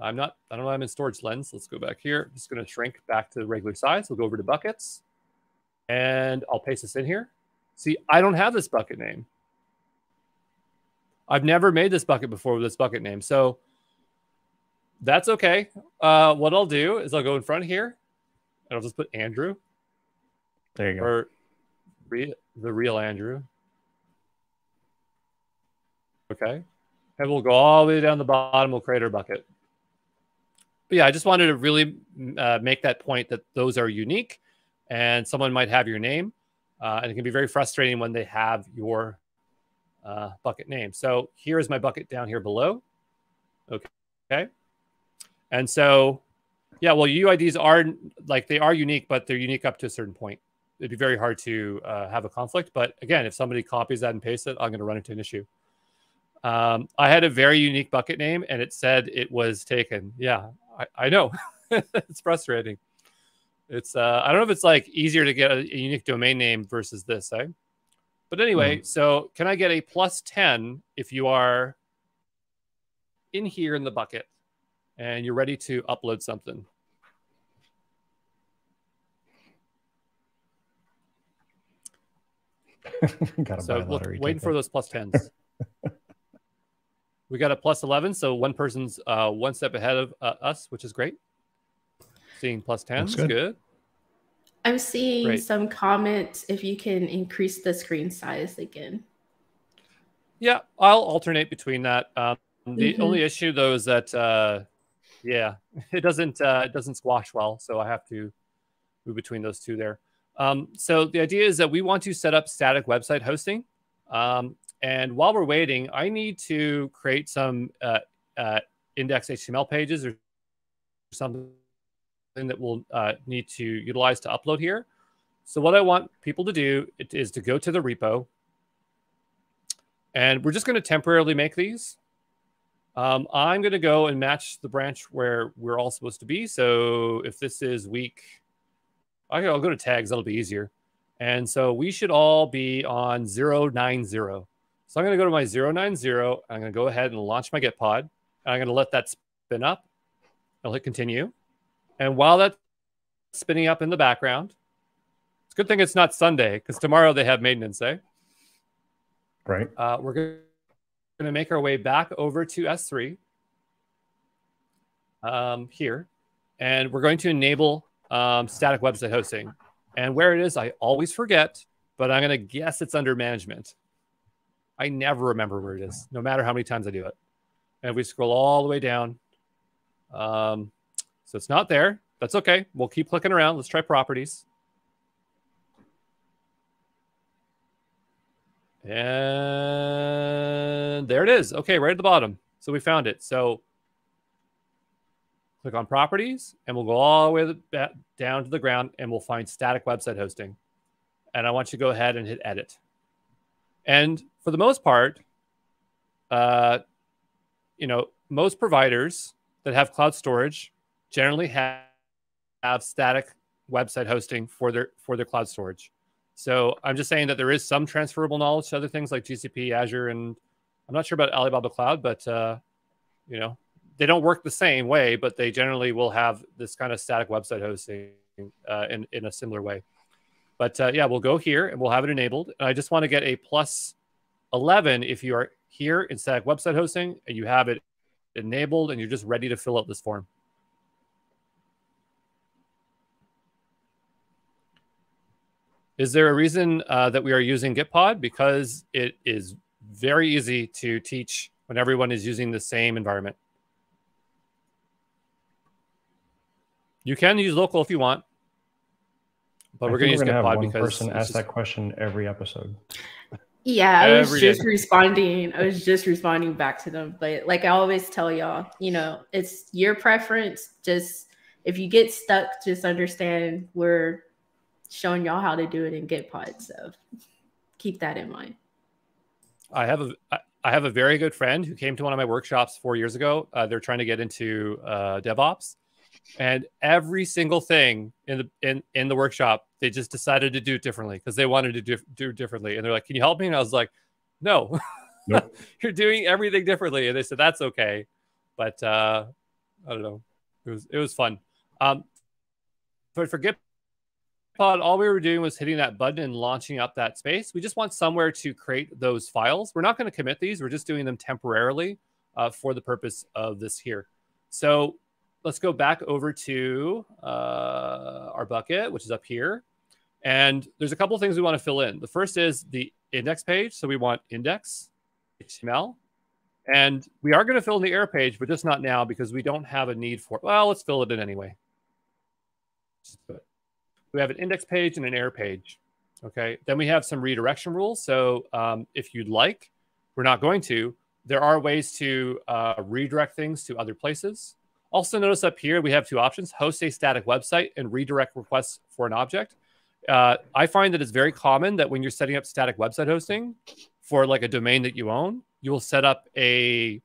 I'm not. I don't know. I'm in storage lens. Let's go back here. I'm just going to shrink back to the regular size. We'll go over to buckets, and I'll paste this in here. See, I don't have this bucket name. I've never made this bucket before with this bucket name. So that's okay. Uh, what I'll do is I'll go in front here and I'll just put Andrew. There you go. Or re- the real Andrew. Okay. And we'll go all the way down the bottom. We'll create our bucket. But yeah, I just wanted to really uh, make that point that those are unique and someone might have your name. Uh, and it can be very frustrating when they have your uh, bucket name. So here is my bucket down here below. Okay. Okay. And so, yeah, well, UIDs are like they are unique, but they're unique up to a certain point. it'd be very hard to uh, have a conflict. But again, if somebody copies that and pastes it, I'm going to run into an issue. Um, I had a very unique bucket name and it said it was taken. Yeah, I, I know. it's frustrating. It's uh, I don't know if it's like easier to get a, a unique domain name versus this, eh? But anyway, mm. so can I get a plus 10 if you are in here in the bucket and you're ready to upload something? So buy a lottery look, waiting for those plus 10s. we got a plus 11, so one person's uh, one step ahead of uh, us, which is great. Seeing plus 10s, good. good. I'm seeing Great. some comments if you can increase the screen size again. Yeah, I'll alternate between that. Um, the mm-hmm. only issue though is that uh, yeah, it doesn't uh, it doesn't squash well, so I have to move between those two there. Um, so the idea is that we want to set up static website hosting. Um, and while we're waiting, I need to create some uh, uh, index HTML pages or something that we'll uh, need to utilize to upload here. So what I want people to do is to go to the repo. And we're just going to temporarily make these. Um, I'm going to go and match the branch where we're all supposed to be. So if this is week, I'll go to tags. That'll be easier. And so we should all be on 090. So I'm going to go to my 090. I'm going to go ahead and launch my Gitpod. I'm going to let that spin up. I'll hit continue. And while that's spinning up in the background, it's a good thing it's not Sunday because tomorrow they have maintenance day. Right. Uh, we're going to make our way back over to S3 um, here, and we're going to enable um, static website hosting. And where it is, I always forget, but I'm going to guess it's under management. I never remember where it is, no matter how many times I do it. And if we scroll all the way down, um, so it's not there. That's okay. We'll keep clicking around. Let's try properties. And there it is. Okay, right at the bottom. So we found it. So click on properties and we'll go all the way down to the ground and we'll find static website hosting. And I want you to go ahead and hit edit. And for the most part, uh, you know, most providers that have cloud storage generally have, have static website hosting for their for their cloud storage. So I'm just saying that there is some transferable knowledge to other things like GCP, Azure, and I'm not sure about Alibaba Cloud, but uh, you know they don't work the same way, but they generally will have this kind of static website hosting uh, in in a similar way. But uh, yeah, we'll go here and we'll have it enabled. And I just want to get a plus 11 if you are here in static website hosting and you have it enabled and you're just ready to fill out this form. Is there a reason uh, that we are using Gitpod? Because it is very easy to teach when everyone is using the same environment. You can use local if you want, but I we're going to use Gitpod one because person ask that question every episode. Yeah, I was just day. responding. I was just responding back to them. But like I always tell y'all, you know, it's your preference. Just if you get stuck, just understand we're showing y'all how to do it in Gitpod. So keep that in mind. I have a I have a very good friend who came to one of my workshops four years ago. Uh, they're trying to get into uh, DevOps, and every single thing in the in in the workshop, they just decided to do it differently because they wanted to do, do differently. And they're like, "Can you help me?" And I was like, "No, nope. you're doing everything differently." And they said, "That's okay," but uh, I don't know. It was it was fun. Um, but for Git pod, all we were doing was hitting that button and launching up that space. We just want somewhere to create those files. We're not going to commit these. We're just doing them temporarily uh, for the purpose of this here. So let's go back over to uh, our bucket, which is up here. And there's a couple of things we want to fill in. The first is the index page. So we want index HTML. And we are going to fill in the error page, but just not now because we don't have a need for it. Well, let's fill it in anyway. We have an index page and an error page. Okay. Then we have some redirection rules. So um, if you'd like, we're not going to, there are ways to uh, redirect things to other places. Also notice up here, we have two options, host a static website and redirect requests for an object. uh, I find that it's very common that when you're setting up static website hosting for like a domain that you own, you will set up a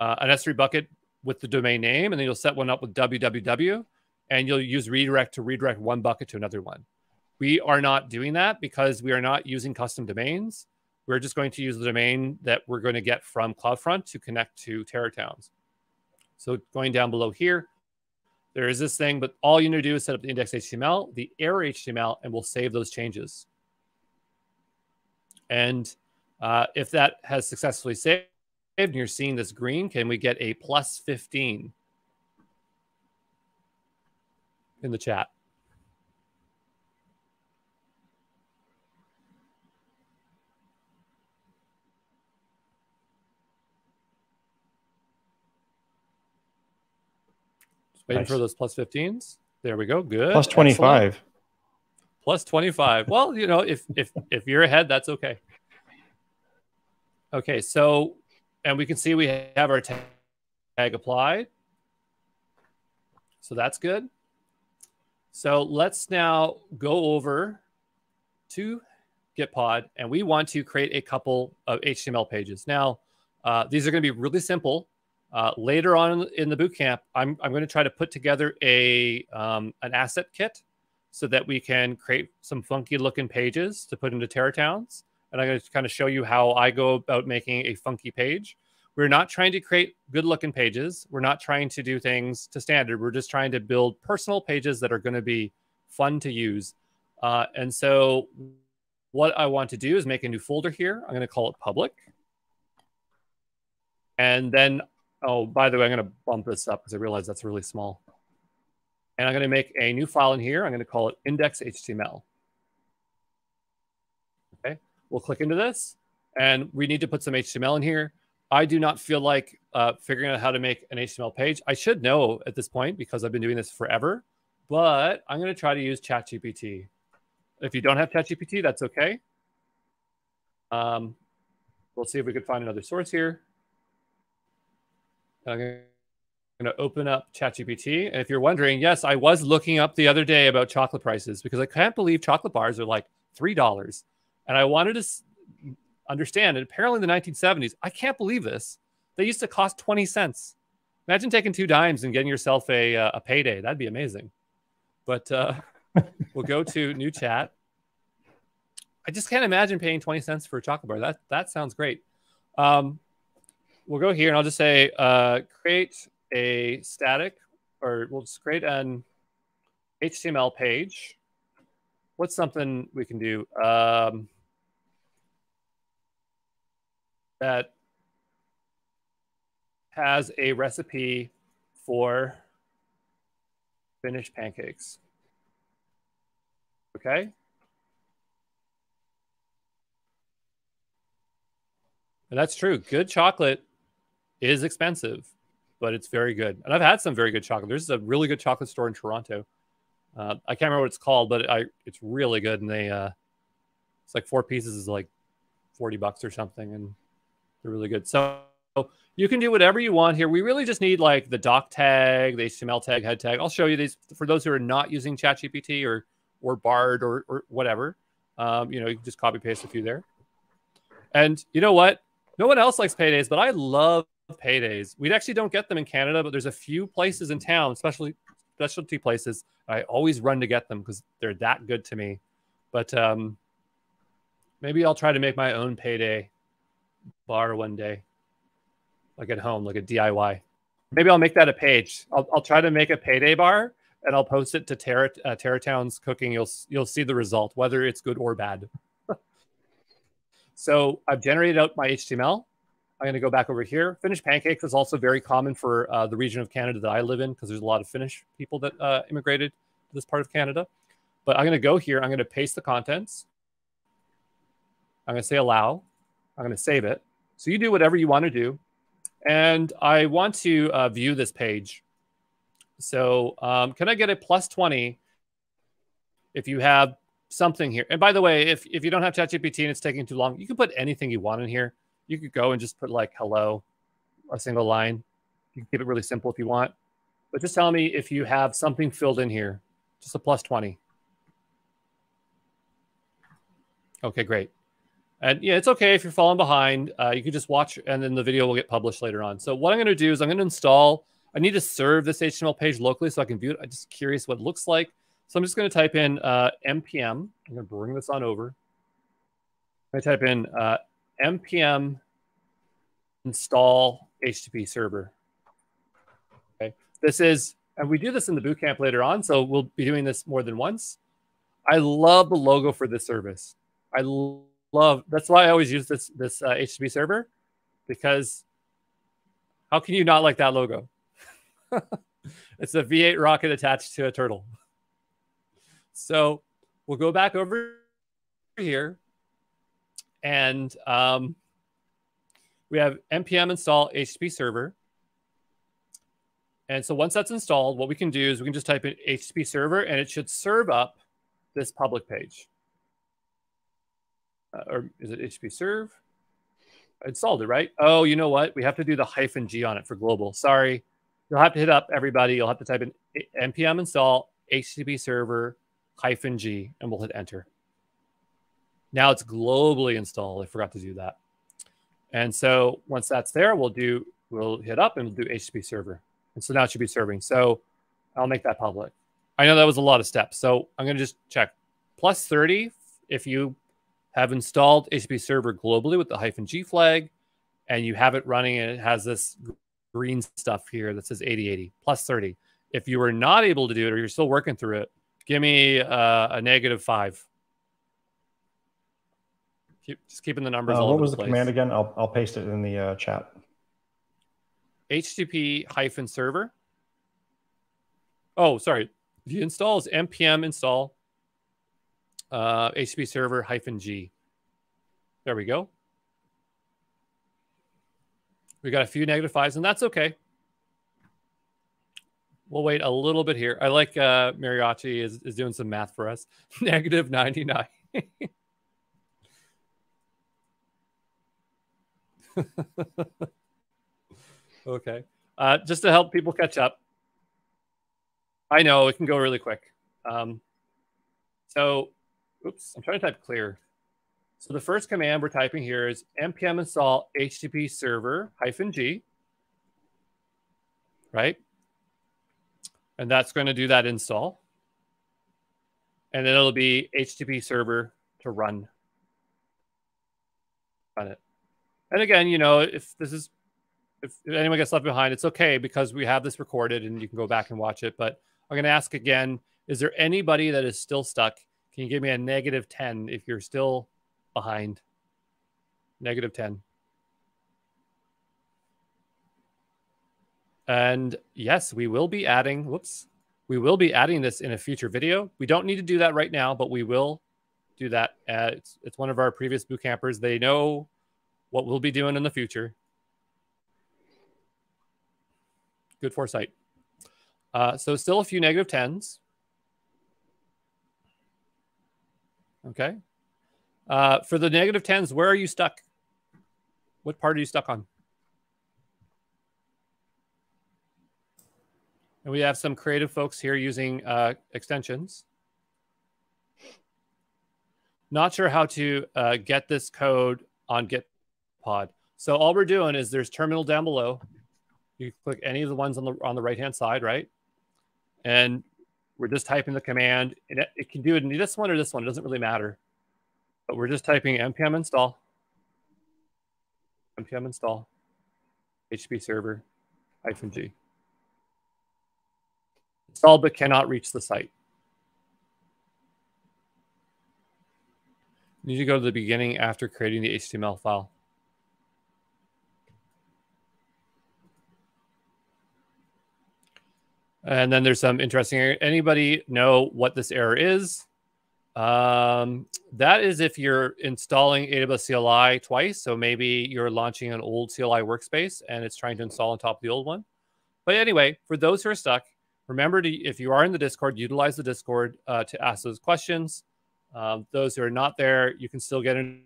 uh, an S3 bucket with the domain name, and then you'll set one up with www, and you'll use redirect to redirect one bucket to another one. We are not doing that because we are not using custom domains. We're just going to use the domain that we're going to get from CloudFront to connect to TerraTowns. So going down below here, there is this thing, but all you need to do is set up the index HTML, the error HTML, and we'll save those changes. And uh, if that has successfully saved and you're seeing this green, can we get a plus 15 in the chat? Waiting nice. for those plus 15s. There we go. Good. Plus 25. Excellent. Plus 25. Well, you know, if if if you're ahead, that's okay. Okay, so and we can see we have our tag applied. So that's good. So let's now go over to Gitpod and we want to create a couple of HTML pages. Now, uh, these are going to be really simple. Uh, later on in the bootcamp, I'm, I'm going to try to put together a um, an asset kit so that we can create some funky looking pages to put into TerraTowns. And I'm going to kind of show you how I go about making a funky page. We're not trying to create good looking pages. We're not trying to do things to standard. We're just trying to build personal pages that are going to be fun to use. Uh, and so what I want to do is make a new folder here. I'm going to call it public. And then Oh, by the way, I'm going to bump this up because I realize that's really small. And I'm going to make a new file in here. I'm going to call it index.html. Okay, we'll click into this and we need to put some HTML in here. I do not feel like uh, figuring out how to make an HTML page. I should know at this point because I've been doing this forever, but I'm going to try to use ChatGPT. If you don't have ChatGPT, that's okay. Um, we'll see if we could find another source here. I'm going to open up ChatGPT. And if you're wondering, yes, I was looking up the other day about chocolate prices because I can't believe chocolate bars are like $3. And I wanted to understand, and apparently in the 1970s, I can't believe this. They used to cost 20 cents. Imagine taking two dimes and getting yourself a, uh, a payday. That'd be amazing. But uh, we'll go to new chat. I just can't imagine paying 20 cents for a chocolate bar. That, that sounds great. Um, we'll go here and I'll just say uh, create a static, or we'll just create an HTML page. What's something we can do um, that has a recipe for Finnish pancakes? Okay. And that's true. Good chocolate is expensive, but it's very good. And I've had some very good chocolate. There's a really good chocolate store in Toronto. Uh, I can't remember what it's called, but I it's really good. And they uh, it's like four pieces is like forty bucks or something, and they're really good. So you can do whatever you want here. We really just need like the doc tag, the HTML tag, head tag. I'll show you these for those who are not using ChatGPT or or Bard or or whatever. Um, you know, you can just copy paste a few there. And you know what? No one else likes paydays, but I love paydays. We actually don't get them in Canada, but there's a few places in town, especially specialty places. I always run to get them because they're that good to me. But um, maybe I'll try to make my own payday bar one day, like at home, like a DIY. Maybe I'll make that a page. I'll, I'll try to make a payday bar and I'll post it to Terra, uh, TerraTowns Cooking. You'll you'll see the result, whether it's good or bad. so I've generated out my HTML. I'm going to go back over here. Finnish pancakes is also very common for uh, the region of Canada that I live in because there's a lot of Finnish people that uh, immigrated to this part of Canada. But I'm going to go here. I'm going to paste the contents. I'm going to say allow. I'm going to save it. So you do whatever you want to do. And I want to uh, view this page. So um, can I get a plus 20 if you have something here? And by the way, if, if you don't have ChatGPT and it's taking too long, you can put anything you want in here you could go and just put like hello, a single line. You can keep it really simple if you want. But just tell me if you have something filled in here, just a plus 20. Okay, great. And yeah, it's okay if you're falling behind. Uh, you can just watch, and then the video will get published later on. So what I'm going to do is I'm going to install. I need to serve this HTML page locally so I can view it. I'm just curious what it looks like. So I'm just going to type in uh, npm. I'm going to bring this on over. I type in uh, npm install HTTP server. Okay, this is, and we do this in the bootcamp later on, so we'll be doing this more than once. I love the logo for this service. I love that's why I always use this this uh, HTTP server because how can you not like that logo? it's a V8 rocket attached to a turtle. So we'll go back over here and um, we have npm install HTTP server. And so once that's installed, what we can do is we can just type in HTTP server and it should serve up this public page. Uh, or is it HTTP serve? Installed it, right? Oh, you know what? We have to do the hyphen G on it for global. Sorry. You'll have to hit up everybody. You'll have to type in npm install HTTP server hyphen G and we'll hit enter. Now it's globally installed. I forgot to do that. And so once that's there, we'll do, we'll hit up and we'll do HTTP server. And so now it should be serving. So I'll make that public. I know that was a lot of steps. So I'm going to just check plus 30 if you have installed HTTP server globally with the hyphen G flag and you have it running and it has this green stuff here that says 8080 plus 30. If you were not able to do it or you're still working through it, give me uh, a negative five. Keep, just keeping the numbers. Uh, what was the place. command again? I'll, I'll paste it in the uh, chat. HTTP hyphen server. Oh, sorry. The install is npm install uh, HTTP server hyphen G. There we go. We got a few negative fives, and that's okay. We'll wait a little bit here. I like uh, Mariachi is, is doing some math for us. negative 99. okay. Uh, just to help people catch up, I know it can go really quick. Um, so, oops, I'm trying to type clear. So the first command we're typing here is npm install http server hyphen g, right? And that's going to do that install. And then it'll be HTTP server to run. Run it. And again, you know, if this is if anyone gets left behind, it's okay because we have this recorded and you can go back and watch it. But I'm going to ask again Is there anybody that is still stuck? Can you give me a negative 10 if you're still behind? Negative 10. And yes, we will be adding, whoops, we will be adding this in a future video. We don't need to do that right now, but we will do that. Uh, it's, it's one of our previous boot campers. They know what we'll be doing in the future. Good foresight. Uh, so still a few negative 10s. Okay. Uh, for the 10s, where are you stuck? What part are you stuck on? And we have some creative folks here using uh, extensions. Not sure how to uh, get this code on Gitpod. So all we're doing is there's terminal down below. You click any of the ones on the on the right hand side, right? And we're just typing the command. It, it can do it in this one or this one. It doesn't really matter. But we're just typing npm install, npm install, HTTP server hyphen g. Installed but cannot reach the site. You need to go to the beginning after creating the HTML file. And then there's some interesting. Anybody know what this error is? Um, that is if you're installing AWS CLI twice. So maybe you're launching an old CLI workspace and it's trying to install on top of the old one. But anyway, for those who are stuck, remember to, if you are in the Discord, utilize the Discord uh, to ask those questions. Um, those who are not there, you can still get into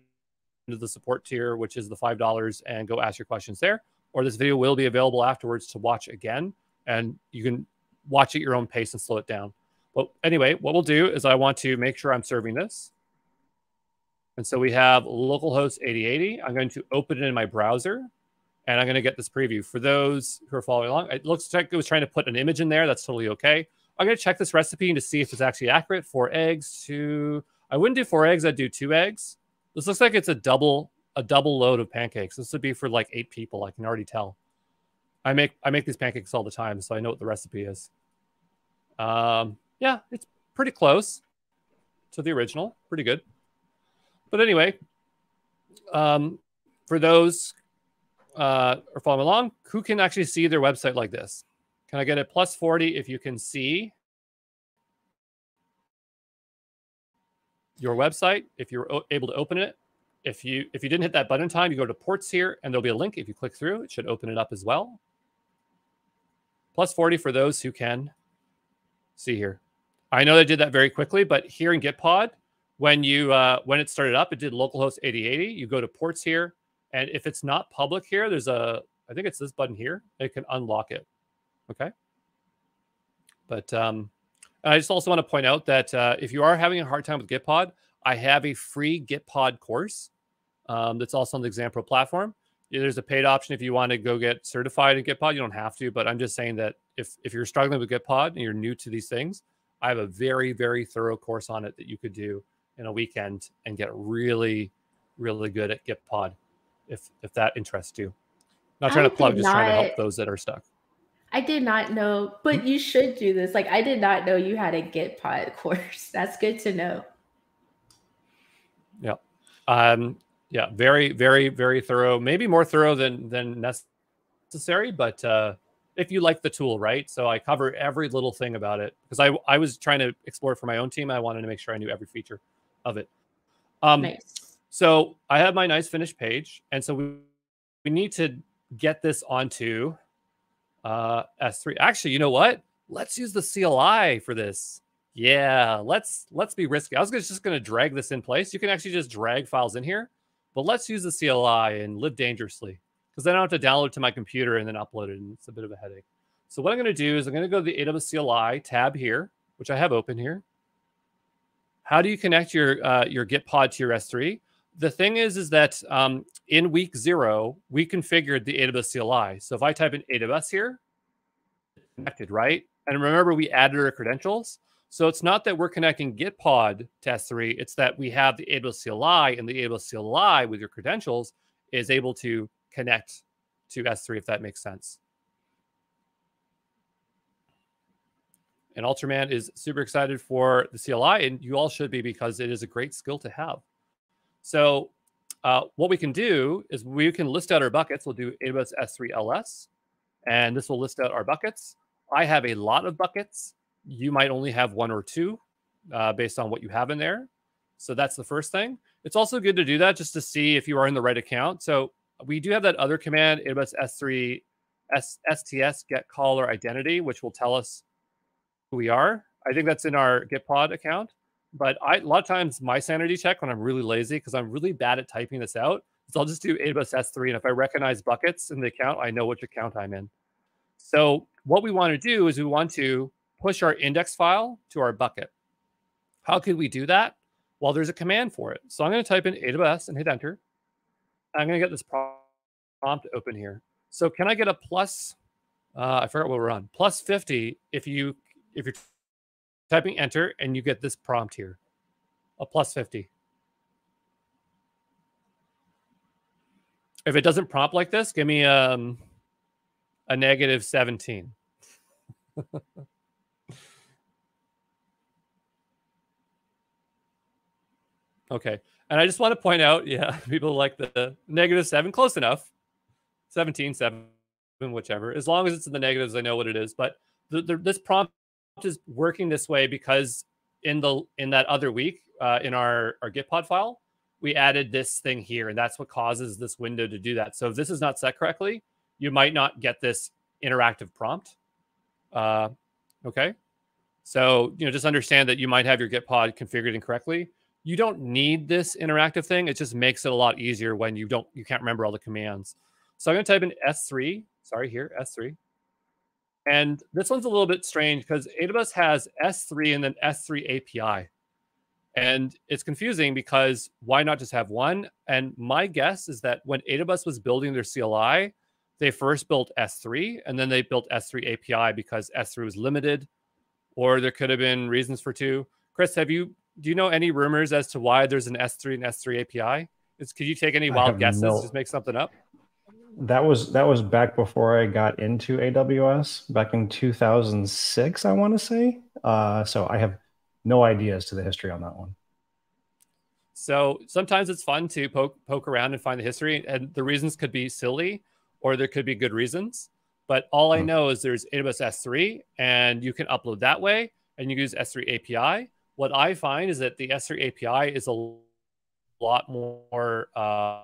the support tier, which is the $5, and go ask your questions there. Or this video will be available afterwards to watch again. And you can watch at your own pace and slow it down. But anyway, what we'll do is I want to make sure I'm serving this. And so we have localhost 8080. I'm going to open it in my browser and I'm going to get this preview. For those who are following along, it looks like it was trying to put an image in there. That's totally okay. I'm going to check this recipe to see if it's actually accurate. Four eggs, two. I wouldn't do four eggs. I'd do two eggs. This looks like it's a double a double load of pancakes. This would be for like eight people. I can already tell. I make I make these pancakes all the time, so I know what the recipe is. Um, yeah, it's pretty close to the original. Pretty good. But anyway, um, for those uh, are following along, who can actually see their website like this? Can I get a plus 40 if you can see your website, if you're able to open it? If you if you didn't hit that button time, you go to ports here and there'll be a link. If you click through, it should open it up as well. Plus 40 for those who can see here. I know they did that very quickly, but here in Gitpod, when you uh, when it started up, it did localhost 8080. You go to ports here, and if it's not public here, there's a I think it's this button here. It can unlock it. Okay. But um, I just also want to point out that uh, if you are having a hard time with Gitpod, I have a free Gitpod course um, that's also on the ExamPro platform. There's a paid option if you want to go get certified in Gitpod. You don't have to, but I'm just saying that if if you're struggling with Gitpod and you're new to these things, I have a very very thorough course on it that you could do in a weekend and get really really good at Gitpod if if that interests you. Not trying I to plug, just not, trying to help those that are stuck. I did not know, but you should do this. Like I did not know you had a Gitpod course. That's good to know. Yeah. Um, yeah, very, very, very thorough. Maybe more thorough than than necessary, but uh, if you like the tool, right? So I cover every little thing about it because I I was trying to explore it for my own team. I wanted to make sure I knew every feature of it. Um, nice. So I have my nice finished page, and so we we need to get this onto uh, S3. Actually, you know what? Let's use the CLI for this. Yeah, let's let's be risky. I was just going to drag this in place. You can actually just drag files in here but let's use the CLI and live dangerously because then I don't have to download to my computer and then upload it. And it's a bit of a headache. So what I'm going to do is I'm going to go to the AWS CLI tab here, which I have open here. How do you connect your uh, your Gitpod to your S3? The thing is, is that um, in week zero, we configured the AWS CLI. So if I type in AWS here, it's connected, right? And remember, we added our credentials. So it's not that we're connecting Gitpod to S3, it's that we have the AWS CLI and the AWS CLI with your credentials is able to connect to S3 if that makes sense. And Ultraman is super excited for the CLI, and you all should be because it is a great skill to have. So uh, what we can do is we can list out our buckets. We'll do AWS S3 LS, and this will list out our buckets. I have a lot of buckets you might only have one or two uh, based on what you have in there. So that's the first thing. It's also good to do that just to see if you are in the right account. So we do have that other command, AWS S3 S, STS get caller identity, which will tell us who we are. I think that's in our Gitpod account. But I, a lot of times my sanity check when I'm really lazy, because I'm really bad at typing this out, is I'll just do AWS S3. And if I recognize buckets in the account, I know which account I'm in. So what we want to do is we want to push our index file to our bucket. How could we do that? Well, there's a command for it. So I'm going to type in AWS and hit enter. I'm going to get this prompt open here. So can I get a plus? Uh, I forgot what we're on. Plus 50 if you if you're typing enter and you get this prompt here, a plus 50. If it doesn't prompt like this, give me um, a negative 17. Okay. And I just want to point out, yeah, people like the negative seven, close enough. 17, seven, whichever. As long as it's in the negatives, I know what it is. But the, the, this prompt is working this way because in the in that other week, uh, in our, our Gitpod file, we added this thing here, and that's what causes this window to do that. So if this is not set correctly, you might not get this interactive prompt. Uh, okay. So, you know, just understand that you might have your Gitpod configured incorrectly you don't need this interactive thing. It just makes it a lot easier when you don't you can't remember all the commands. So I'm going to type in S3. Sorry, here S3. And this one's a little bit strange because AWS has S3 and then S3 API. And it's confusing because why not just have one? And my guess is that when AWS was building their CLI, they first built S3 and then they built S3 API because S3 was limited, or there could have been reasons for two. Chris, have you do you know any rumors as to why there's an S3 and S3 API? Is, could you take any wild guesses? No, just make something up. That was that was back before I got into AWS back in 2006, I want to say. Uh, so I have no idea as to the history on that one. So sometimes it's fun to poke poke around and find the history, and the reasons could be silly, or there could be good reasons. But all I hmm. know is there's AWS S3, and you can upload that way, and you use S3 API. What I find is that the S3 API is a lot more uh,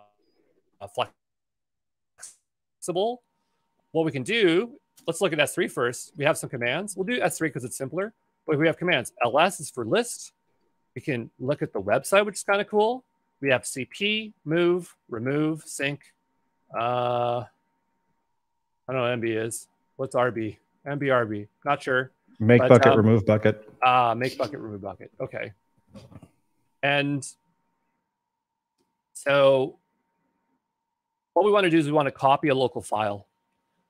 flexible. What we can do, let's look at S3 first. We have some commands. We'll do S3 because it's simpler. But we have commands. ls is for list. We can look at the website, which is kind of cool. We have cp, move, remove, sync. Uh, I don't know what MB is. What's RB? MBRB. Not sure. Make but, bucket, um, remove bucket. Ah, uh, make bucket, remove bucket. Okay. And so what we want to do is we want to copy a local file.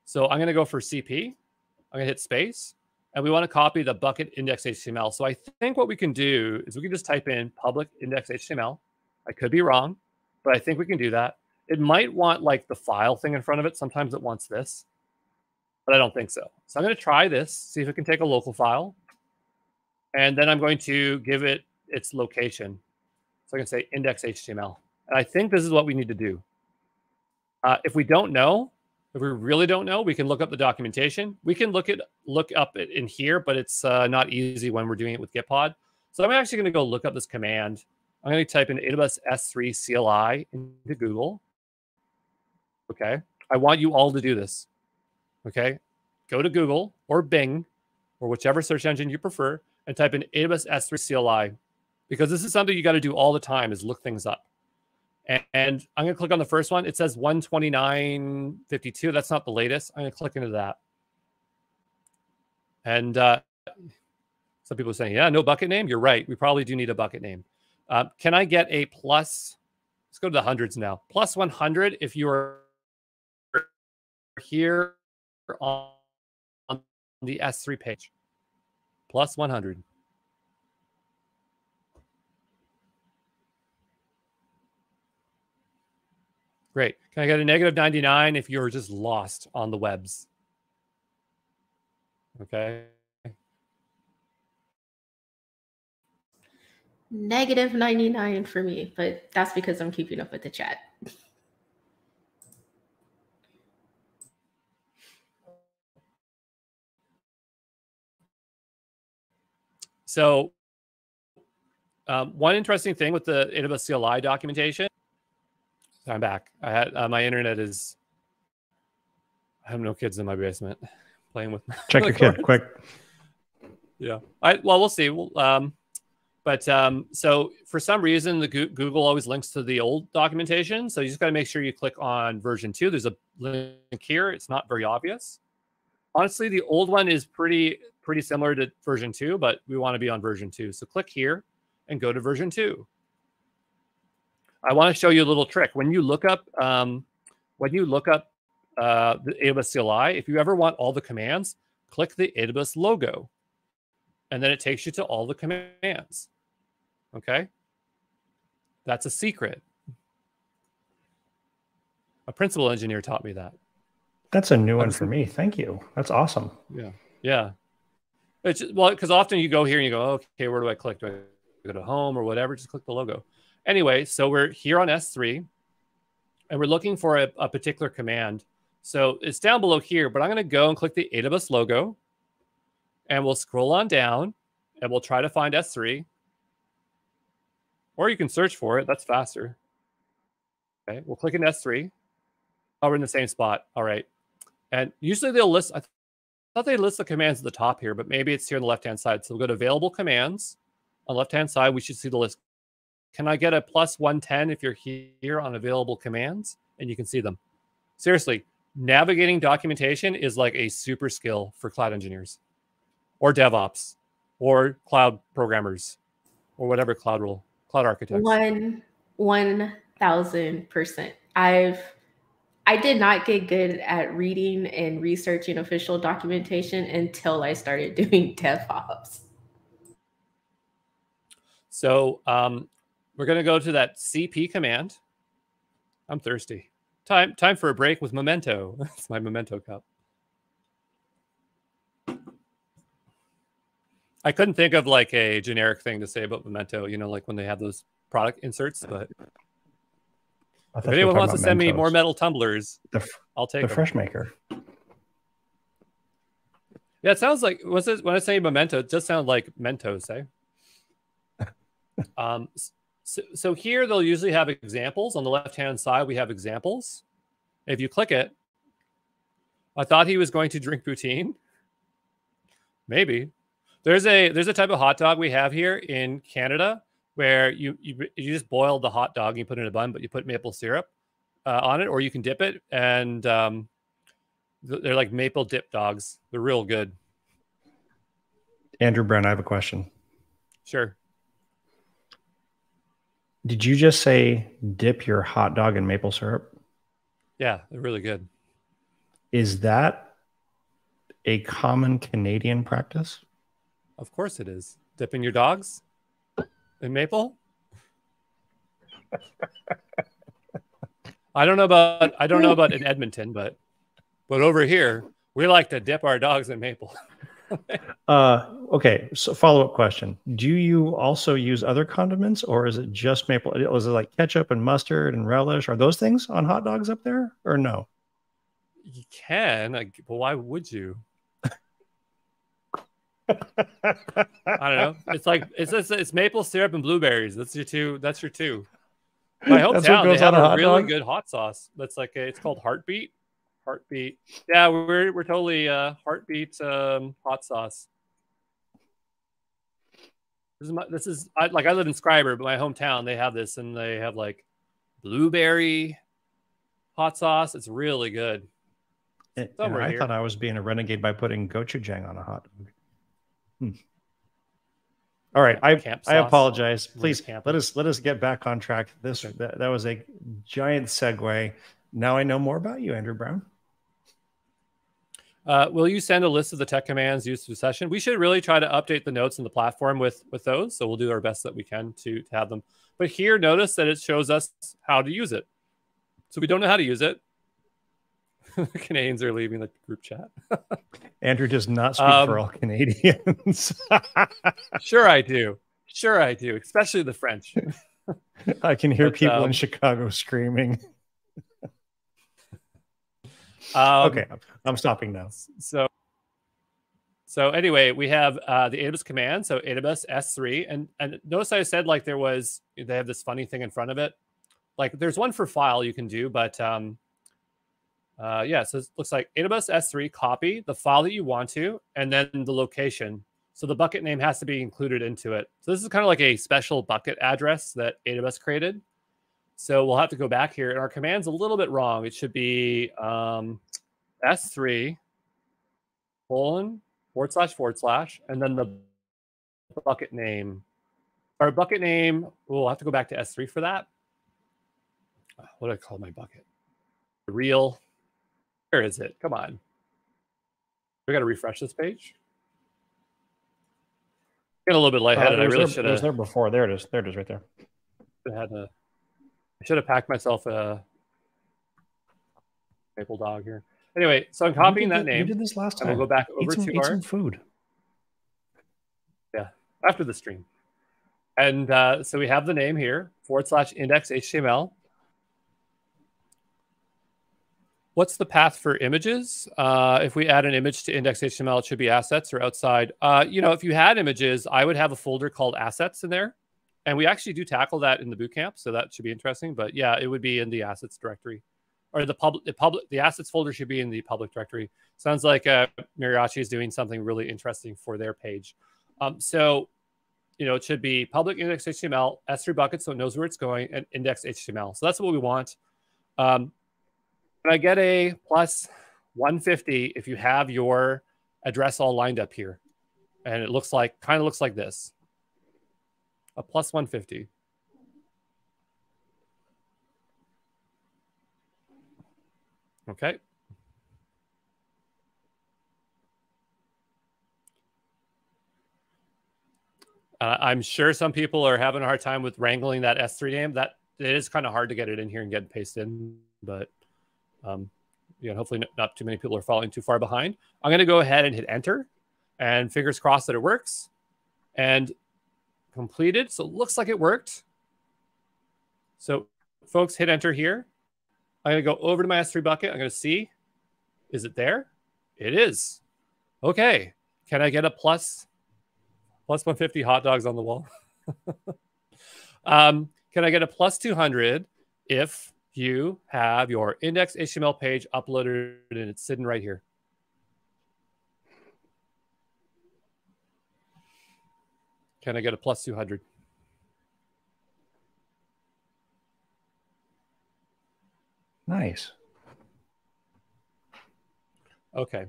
So I'm going to go for CP. I'm going to hit space and we want to copy the bucket index HTML. So I think what we can do is we can just type in public index HTML. I could be wrong, but I think we can do that. It might want like the file thing in front of it. Sometimes it wants this, but I don't think so. So I'm going to try this, see if it can take a local file. And then I'm going to give it its location. So I can say index HTML. And I think this is what we need to do. Uh, if we don't know, if we really don't know, we can look up the documentation. We can look at look up it in here, but it's uh, not easy when we're doing it with Gitpod. So I'm actually going to go look up this command. I'm going to type in AWS S3 CLI into Google. Okay. I want you all to do this. Okay. Go to Google or Bing or whichever search engine you prefer and type in AWS S3 CLI because this is something you got to do all the time is look things up. And, I'm going to click on the first one. It says 129.52. That's not the latest. I'm going to click into that. And uh, some people are saying, yeah, no bucket name. You're right. We probably do need a bucket name. Uh, can I get a plus? Let's go to the hundreds now. Plus 100 if you are here on the S3 page. Plus 100. Great. Can I get a negative 99 if you're just lost on the webs? Okay. Negative 99 for me, but that's because I'm keeping up with the chat. So, um, one interesting thing with the AWS CLI documentation I'm back. I had uh, my internet is. I have no kids in my basement playing with. Check your kid quick. Yeah. I well, we'll see. We'll, um, but um, so for some reason, the Google always links to the old documentation. So you just got to make sure you click on version two. There's a link here. It's not very obvious. Honestly, the old one is pretty pretty similar to version two, but we want to be on version two. So click here and go to version two. I want to show you a little trick. When you look up, um, when you look up uh, the AWS CLI, if you ever want all the commands, click the AWS logo, and then it takes you to all the commands. Okay, that's a secret. A principal engineer taught me that. That's a new one for me. Thank you. That's awesome. Yeah, yeah. It's well because often you go here and you go, oh, okay, where do I click? Do I go to home or whatever? Just click the logo. Anyway, so we're here on S3 and we're looking for a, a particular command. So it's down below here, but I'm going to go and click the AWS logo and we'll scroll on down and we'll try to find S3. Or you can search for it. That's faster. Okay, we'll click in S3. Oh, we're in the same spot. All right. And usually they'll list, I thought they list the commands at the top here, but maybe it's here on the left-hand side. So we'll go to available commands. On the left-hand side, we should see the list can I get a plus 110 if you're here on available commands and you can see them? Seriously, navigating documentation is like a super skill for cloud engineers or DevOps or cloud programmers. or whatever cloud rule, cloud architect? One, one thousand percent. I've I did not get good at reading and researching official documentation until I started doing DevOps. So um, we're going to go to that CP command. I'm thirsty. Time time for a break with Momento. It's my Momento cup. I couldn't think of like a generic thing to say about Momento, you know, like when they have those product inserts, but if anyone wants to send Mentos. me more metal tumblers, I'll take the them. fresh maker. Yeah, it sounds like what's it when I say Momento, it just sounds like Mentos, eh? um so, so here they'll usually have examples. On the left-hand side, we have examples. If you click it, I thought he was going to drink poutine. Maybe. There's a there's a type of hot dog we have here in Canada where you you, you just boil the hot dog and you put it in a bun, but you put maple syrup uh, on it, or you can dip it, and um, they're like maple dip dogs. They're real good. Andrew Brown, I have a question. Sure. Did you just say dip your hot dog in maple syrup? Yeah, they're really good. Is that a common Canadian practice? Of course it is. Dipping your dogs? In Maple? I don't know about I don't know about in Edmonton, but but over here we like to dip our dogs in maple. uh, okay, so follow up question: Do you also use other condiments, or is it just maple? Is it like ketchup and mustard and relish? Are those things on hot dogs up there, or no? You can, but why would you? I don't know. It's like it's, it's it's maple syrup and blueberries. That's your two. That's your two. My hometown they have a, a really dog? good hot sauce. That's like a, it's called Heartbeat. Heartbeat. Yeah, we're we're totally uh, Heartbeat um, hot sauce. This is my, this is I, like I live in Schreiber, but my hometown they have this, and they have like blueberry hot sauce. It's really good. And I here. thought I was being a renegade by putting gochujang on a hot. Hmm. All right, I I apologize. Please let us let us get back on track. This that, that was a giant segue. Now I know more about you, Andrew Brown. Uh, will you send a list of the tech commands used for the session? We should really try to update the notes in the platform with with those. So we'll do our best that we can to, to have them. But here, notice that it shows us how to use it. So we don't know how to use it. Canadians are leaving the group chat. Andrew does not speak um, for all Canadians. sure, I do. Sure, I do, especially the French. I can hear but, people um, in Chicago screaming. Um, okay, I'm stopping now. So, so anyway, we have uh, the AWS command. So AWS S3, and and notice I said like there was they have this funny thing in front of it. Like there's one for file you can do, but um, uh, yeah, so it looks like AWS S3 copy the file that you want to, and then the location. So the bucket name has to be included into it. So this is kind of like a special bucket address that AWS created. So we'll have to go back here, and our command's a little bit wrong. It should be um, S3 colon forward slash forward slash, and then the bucket name. Our bucket name, we'll have to go back to S3 for that. What do I call my bucket? Real where is it? Come on. We got to refresh this page. Get a little bit lightheaded. Uh, I really should have. It was there before. There it is. There it is, right there. I had a. I should have packed myself a maple dog here. Anyway, so I'm copying that, name. You did this last time. we'll go back over some, to our some food. Yeah, after the stream. And uh, so we have the name here forward slash index HTML. What's the path for images? Uh, if we add an image to index.html, it should be assets or outside. Uh, you know, if you had images, I would have a folder called assets in there. And we actually do tackle that in the bootcamp, so that should be interesting. But yeah, it would be in the assets directory, or the public, the public, the assets folder should be in the public directory. Sounds like uh, Mariachi is doing something really interesting for their page. Um, so, you know, it should be public index HTML, S3 bucket, so it knows where it's going, and index HTML. So that's what we want. Um, I get a plus 150 if you have your address all lined up here. And it looks like, kind of looks like this. a plus 150. Okay. Uh, I'm sure some people are having a hard time with wrangling that S3 name. That it is kind of hard to get it in here and get pasted in, but um, you know, hopefully not, too many people are falling too far behind. I'm going to go ahead and hit enter and fingers crossed that it works and completed. So it looks like it worked. So folks hit enter here. I'm going to go over to my S3 bucket. I'm going to see, is it there? It is. Okay. Can I get a plus, plus 150 hot dogs on the wall? um, can I get a plus 200 if you have your index HTML page uploaded and it's sitting right here? Can I get a plus 200? Nice. Okay.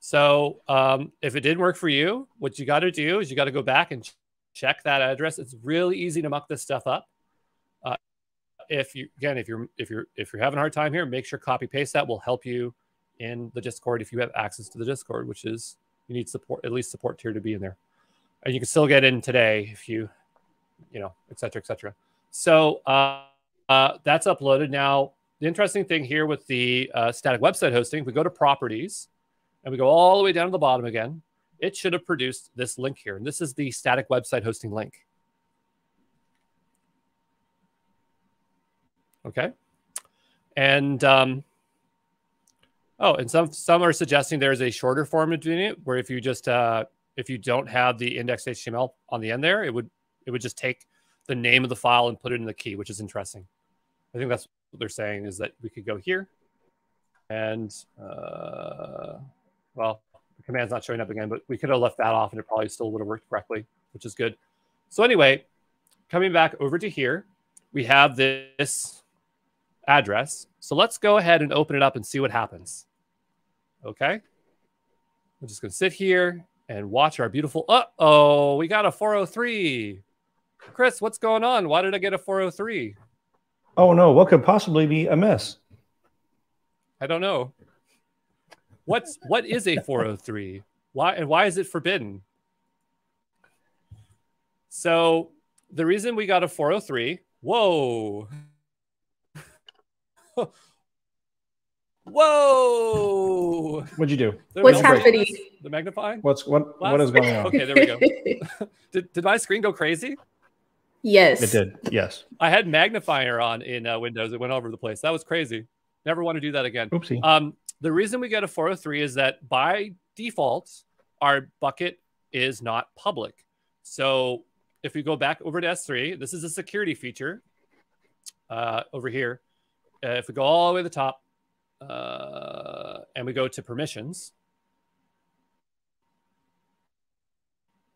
So um, if it didn't work for you, what you got to do is you got to go back and ch check that address. It's really easy to muck this stuff up. If you again, if you're if you're if you're having a hard time here, make sure copy paste that will help you in the Discord if you have access to the Discord, which is you need support at least support tier to be in there, and you can still get in today if you, you know, etc. etc. So uh, uh, that's uploaded now. The interesting thing here with the uh, static website hosting, if we go to properties and we go all the way down to the bottom again, it should have produced this link here. And this is the static website hosting link. Okay. And, um, oh, and some, some are suggesting there's a shorter form of doing it where if you just, uh, if you don't have the index HTML on the end there, it would, it would just take the name of the file and put it in the key, which is interesting. I think that's what they're saying is that we could go here and, uh, well, the command's not showing up again, but we could have left that off and it probably still would have worked correctly, which is good. So anyway, coming back over to here, we have this address. So let's go ahead and open it up and see what happens. Okay. I'm just going to sit here and watch our beautiful. Uh oh, we got a 403. Chris, what's going on? Why did I get a 403? Oh no, what could possibly be amiss? I don't know. What's what is a 403? Why and why is it forbidden? So the reason we got a 403, whoa. Whoa! What'd you do? What's happening? The magnifying? What's what? What is going on? Okay, there we go. did, did my screen go crazy? Yes. It did. Yes. I had magnifier on in uh, Windows. It went over the place. That was crazy. Never want to do that again. Oopsie. Um, the reason we get a 403 is that by default, our bucket is not public. So if we go back over to S3, this is a security feature uh, over here. Uh, if we go all the way to the top uh, and we go to permissions,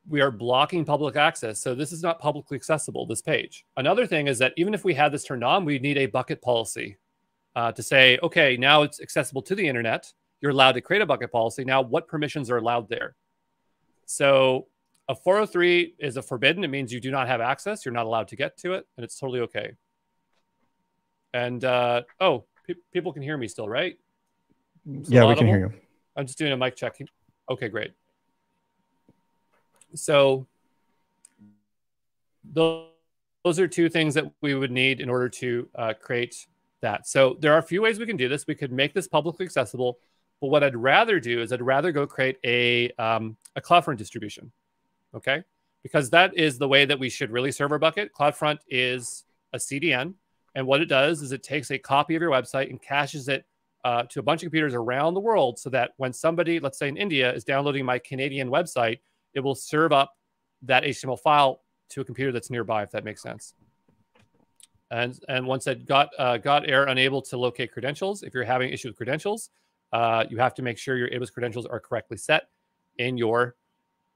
we are blocking public access. So this is not publicly accessible, this page. Another thing is that even if we had this turned on, we need a bucket policy uh, to say, okay, now it's accessible to the internet. You're allowed to create a bucket policy. Now, what permissions are allowed there? So a 403 is a forbidden. It means you do not have access. You're not allowed to get to it, and it's totally okay. And uh, oh, pe people can hear me still, right? Still yeah, audible? we can hear you. I'm just doing a mic check. Okay, great. So those, those are two things that we would need in order to uh, create that. So there are a few ways we can do this. We could make this publicly accessible, but what I'd rather do is I'd rather go create a, um, a CloudFront distribution, okay? Because that is the way that we should really serve our bucket. CloudFront is a CDN, and what it does is it takes a copy of your website and caches it uh, to a bunch of computers around the world so that when somebody, let's say in India, is downloading my Canadian website, it will serve up that HTML file to a computer that's nearby, if that makes sense. And, and once that got, uh, got error unable to locate credentials, if you're having issue with credentials, uh, you have to make sure your AWS credentials are correctly set in your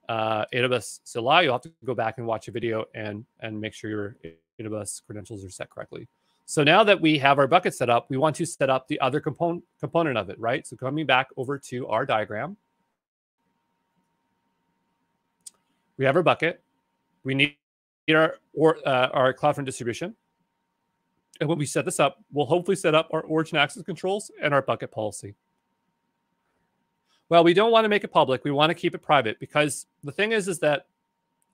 uh, AWS CLI. You'll have to go back and watch a video and, and make sure your AWS credentials are set correctly. So now that we have our bucket set up, we want to set up the other component component of it, right? So coming back over to our diagram, we have our bucket. We need our or uh, our CloudFront distribution. And when we set this up, we'll hopefully set up our origin access controls and our bucket policy. Well, we don't want to make it public. We want to keep it private because the thing is, is that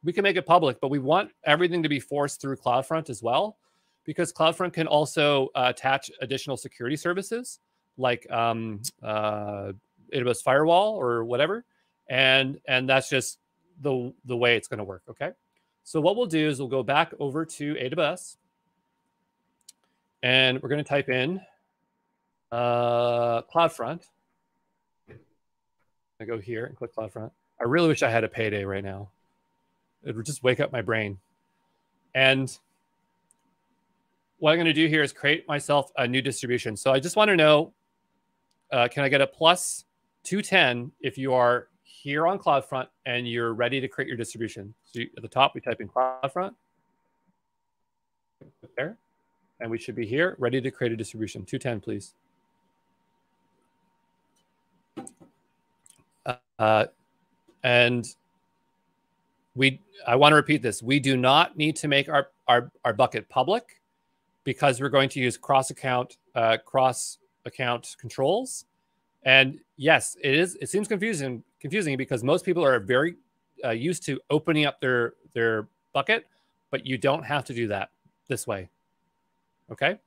we can make it public, but we want everything to be forced through CloudFront as well, because CloudFront can also uh, attach additional security services like um, uh, AWS Firewall or whatever, and and that's just the the way it's going to work. Okay, so what we'll do is we'll go back over to AWS, and we're going to type in uh, CloudFront. I go here and click CloudFront. I really wish I had a payday right now. It would just wake up my brain. And what I'm going to do here is create myself a new distribution. So I just want to know, uh, can I get a plus 210 if you are here on CloudFront and you're ready to create your distribution? So you, at the top, we type in CloudFront. There. And we should be here, ready to create a distribution. 210, please. Uh, and we, I want to repeat this. We do not need to make our, our, our bucket public because we're going to use cross account, uh, cross account controls. And yes, it is, it seems confusing, confusing because most people are very uh, used to opening up their, their bucket, but you don't have to do that this way. Okay.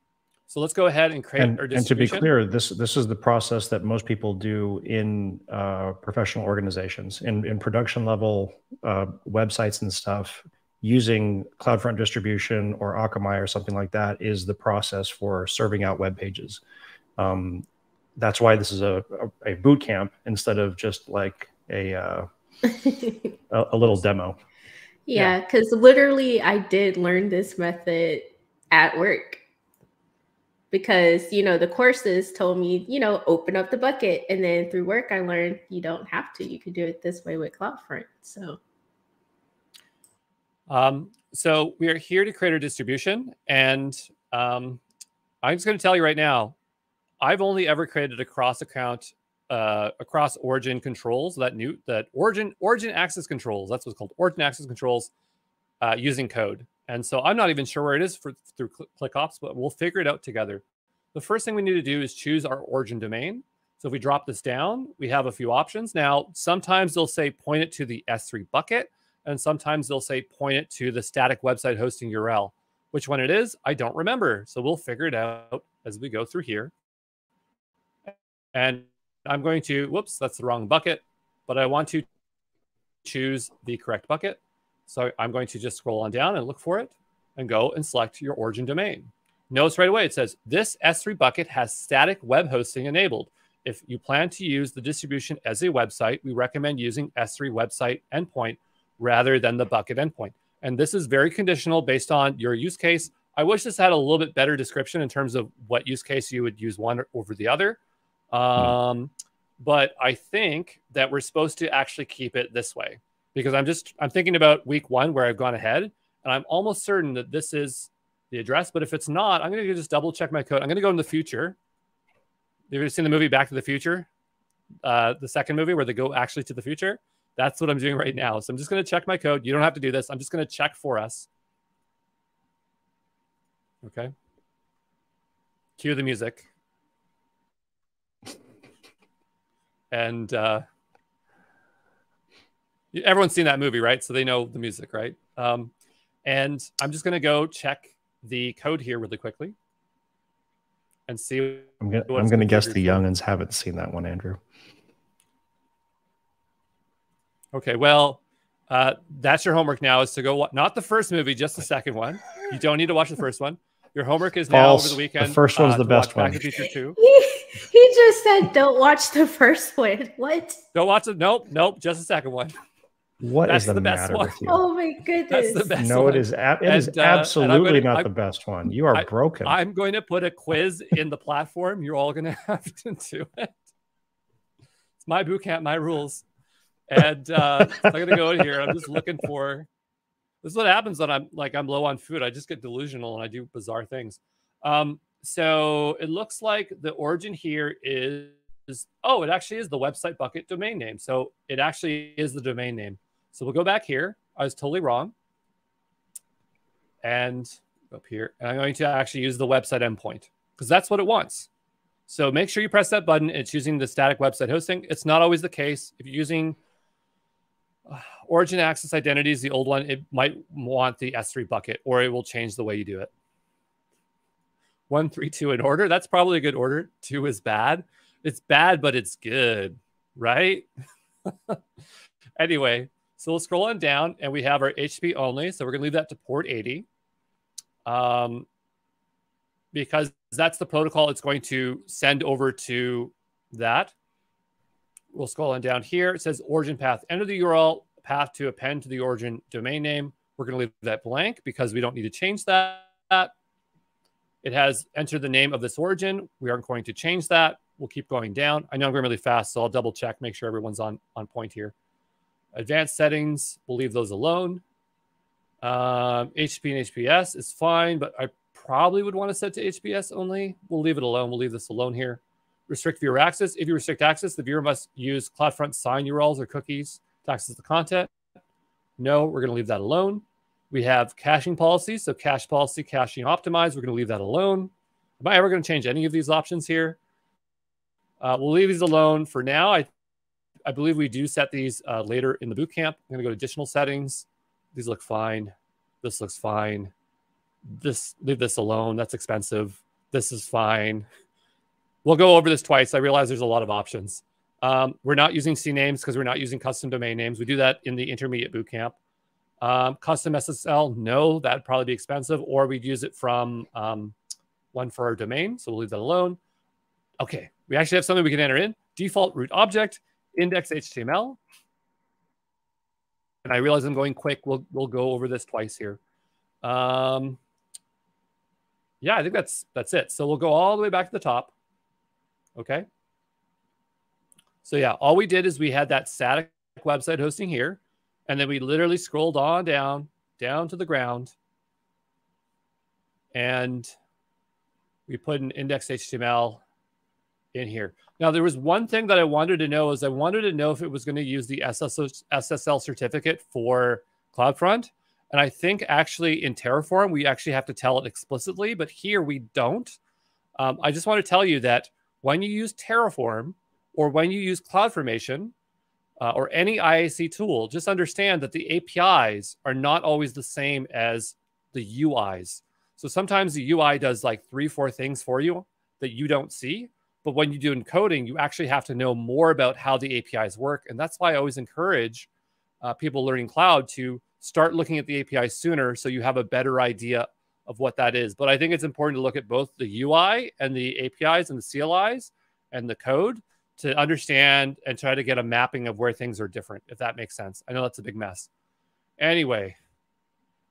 So let's go ahead and create and, our and to be clear, this this is the process that most people do in uh, professional organizations, in in production level uh, websites and stuff. Using CloudFront distribution or Akamai or something like that is the process for serving out web pages. Um, that's why this is a, a, a boot camp instead of just like a uh, a, a little demo. Yeah, because literally, I did learn this method at work because you know the courses told me you know open up the bucket and then through work i learned you don't have to you can do it this way with cloudfront so um, so we are here to create a distribution and um, i'm just going to tell you right now i've only ever created a cross account uh, across origin controls that new that origin origin access controls that's what's called origin access controls uh, using code and so I'm not even sure where it is for through ClickOps, but we'll figure it out together. The first thing we need to do is choose our origin domain. So if we drop this down, we have a few options. Now, sometimes they'll say point it to the S3 bucket, and sometimes they'll say point it to the static website hosting URL. Which one it is, I don't remember. So we'll figure it out as we go through here. And I'm going to, whoops, that's the wrong bucket, but I want to choose the correct bucket. So I'm going to just scroll on down and look for it and go and select your origin domain. Notice right away it says this S3 bucket has static web hosting enabled. If you plan to use the distribution as a website, we recommend using S3 website endpoint rather than the bucket endpoint. And this is very conditional based on your use case. I wish this had a little bit better description in terms of what use case you would use one over the other. Hmm. Um. But I think that we're supposed to actually keep it this way because I'm just I'm thinking about week one where I've gone ahead and I'm almost certain that this is the address. But if it's not, I'm going to just double check my code. I'm going to go in the future. Have you ever seen the movie Back to the Future? Uh, the second movie where they go actually to the future. That's what I'm doing right now. So I'm just going to check my code. You don't have to do this. I'm just going to check for us. Okay. Cue the music. And uh, everyone's seen that movie, right? So they know the music, right? Um, and I'm just going to go check the code here really quickly and see. I'm going to guess the youngins haven't seen that one, Andrew. Okay, well, uh, that's your homework now is to go not the first movie, just the second one. You don't need to watch the first one. Your homework is now over the weekend. The first one's uh, the best one. Back to Future Two. he just said, "Don't watch the first one." What? Don't watch it. Nope, nope. Just the second one. What That's is the, the matter with you? Oh my goodness! That's the best no, one. it is. Ab- it and, is absolutely uh, gonna, not I'm, the best one. You are I, broken. I'm going to put a quiz in the platform. You're all going to have to do it. It's my boot camp, my rules, and uh, I'm to go in here. I'm just looking for. This is what happens when I'm like I'm low on food. I just get delusional and I do bizarre things. Um, so it looks like the origin here is, oh, it actually is the website bucket domain name. So it actually is the domain name. So we'll go back here. I was totally wrong. and up here. And I'm going to actually use the website endpoint because that's what it wants. So make sure you press that button. It's using the static website hosting. It's not always the case. If you're using origin access identities, the old one, it might want the S3 bucket or it will change the way you do it. One, three, two in order. That's probably a good order. Two is bad. It's bad, but it's good, right? anyway, so we'll scroll on down and we have our HTTP only. So we're going to leave that to port 80 um, because that's the protocol it's going to send over to that. We'll scroll on down here. It says origin path. Enter the URL path to append to the origin domain name. We're going to leave that blank because we don't need to change that. It has entered the name of this origin. We aren't going to change that. We'll keep going down. I know I'm going really fast, so I'll double check, make sure everyone's on, on point here. Advanced settings, we'll leave those alone. Um, HTTP and HTTPS is fine, but I probably would want to set to HTTPS only. We'll leave it alone. We'll leave this alone here. Restrict viewer access. If you restrict access, the viewer must use CloudFront sign URLs or cookies to access the content. No, we're going to leave that alone. We have caching policies. So cache policy, caching optimized. We're going to leave that alone. Am I ever going to change any of these options here? Uh, we'll leave these alone for now. I, I believe we do set these uh, later in the bootcamp. I'm going to go to additional settings. These look fine. This looks fine. This leave this alone. That's expensive. This is fine. We'll go over this twice. I realize there's a lot of options. Um, we're not using CNAMEs because we're not using custom domain names. We do that in the intermediate bootcamp. Um, custom SSL, no, that'd probably be expensive, or we'd use it from um, one for our domain. So we'll leave that alone. Okay, we actually have something we can enter in. Default root object, index HTML. And I realize I'm going quick. We'll we'll go over this twice here. Um, yeah, I think that's that's it. So we'll go all the way back to the top. Okay. So yeah, all we did is we had that static website hosting here, and then we literally scrolled on down, down to the ground, and we put an index HTML in here. Now, there was one thing that I wanted to know is I wanted to know if it was going to use the SSL certificate for CloudFront. And I think actually in Terraform, we actually have to tell it explicitly, but here we don't. Um, I just want to tell you that when you use Terraform or when you use CloudFormation uh, or any IAC tool, just understand that the APIs are not always the same as the UIs. So sometimes the UI does like three, four things for you that you don't see. But when you do encoding, you actually have to know more about how the APIs work. And that's why I always encourage uh, people learning cloud to start looking at the API sooner so you have a better idea of what that is. But I think it's important to look at both the UI and the APIs and the CLIs and the code to understand and try to get a mapping of where things are different, if that makes sense. I know that's a big mess. Anyway,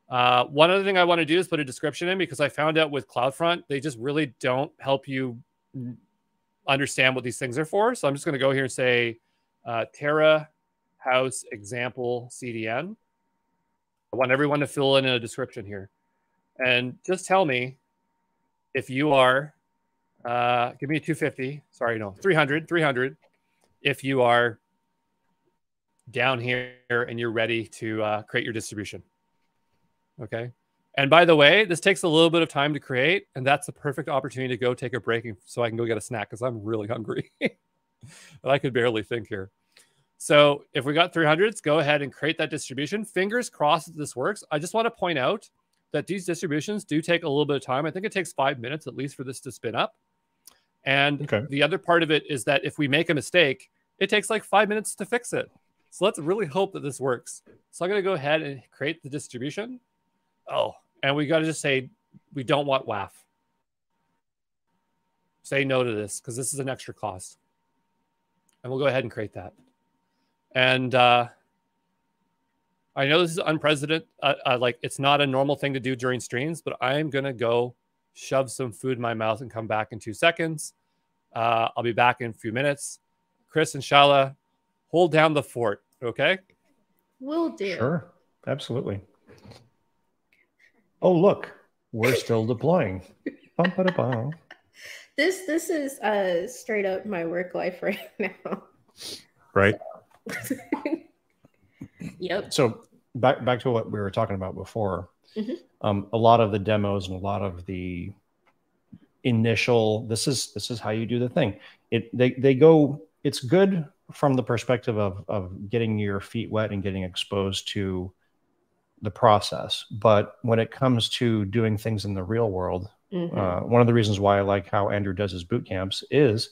uh, one other thing I want to do is put a description in because I found out with CloudFront, they just really don't help you understand what these things are for. So I'm just going to go here and say uh, Terra House example CDN. I want everyone to fill in a description here. And just tell me if you are, uh, give me a 250, sorry, no, 300, 300, if you are down here and you're ready to uh, create your distribution. Okay. And by the way, this takes a little bit of time to create, and that's the perfect opportunity to go take a break so I can go get a snack because I'm really hungry. but I could barely think here. So if we got 300s, go ahead and create that distribution. Fingers crossed that this works. I just want to point out that these distributions do take a little bit of time. I think it takes five minutes at least for this to spin up. And okay. the other part of it is that if we make a mistake, it takes like five minutes to fix it. So let's really hope that this works. So I'm going to go ahead and create the distribution. Oh, and we got to just say we don't want WAF. Say no to this because this is an extra cost. And we'll go ahead and create that. And uh, I know this is unprecedented. Uh, uh, like it's not a normal thing to do during streams, but I am going to go shove some food in my mouth and come back in two seconds. Uh, I'll be back in a few minutes. Chris and Shala, hold down the fort. Okay. Will do. Sure. Absolutely. Oh, look, we're still deploying. bum, ba, bum. This this is uh straight up my work life right now. Right. yep. So back back to what we were talking about before. mm-hmm. um, a lot of the demos and a lot of the initial this is this is how you do the thing it they, they go it's good from the perspective of of getting your feet wet and getting exposed to the process but when it comes to doing things in the real world mm-hmm. uh, one of the reasons why i like how andrew does his boot camps is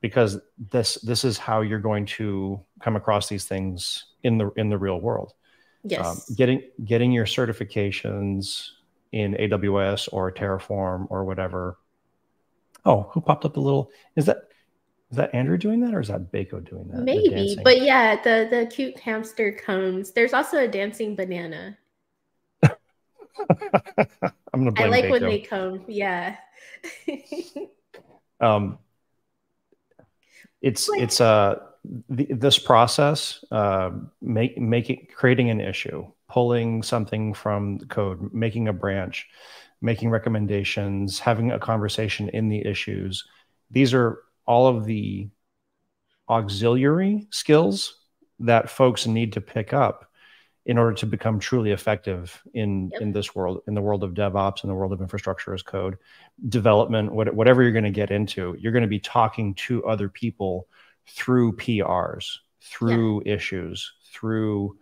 because this this is how you're going to come across these things in the in the real world yes um, getting getting your certifications in aws or terraform or whatever Oh, who popped up a little? Is that is that Andrew doing that or is that Bako doing that? Maybe, but yeah, the the cute hamster comes. There's also a dancing banana. I'm gonna. I like Bako. when they come. Yeah. um, it's it's uh the, this process uh make making creating an issue, pulling something from the code, making a branch making recommendations, having a conversation in the issues. These are all of the auxiliary skills that folks need to pick up in order to become truly effective in yep. in this world in the world of devops in the world of infrastructure as code development what, whatever you're going to get into you're going to be talking to other people through prs through yeah. issues through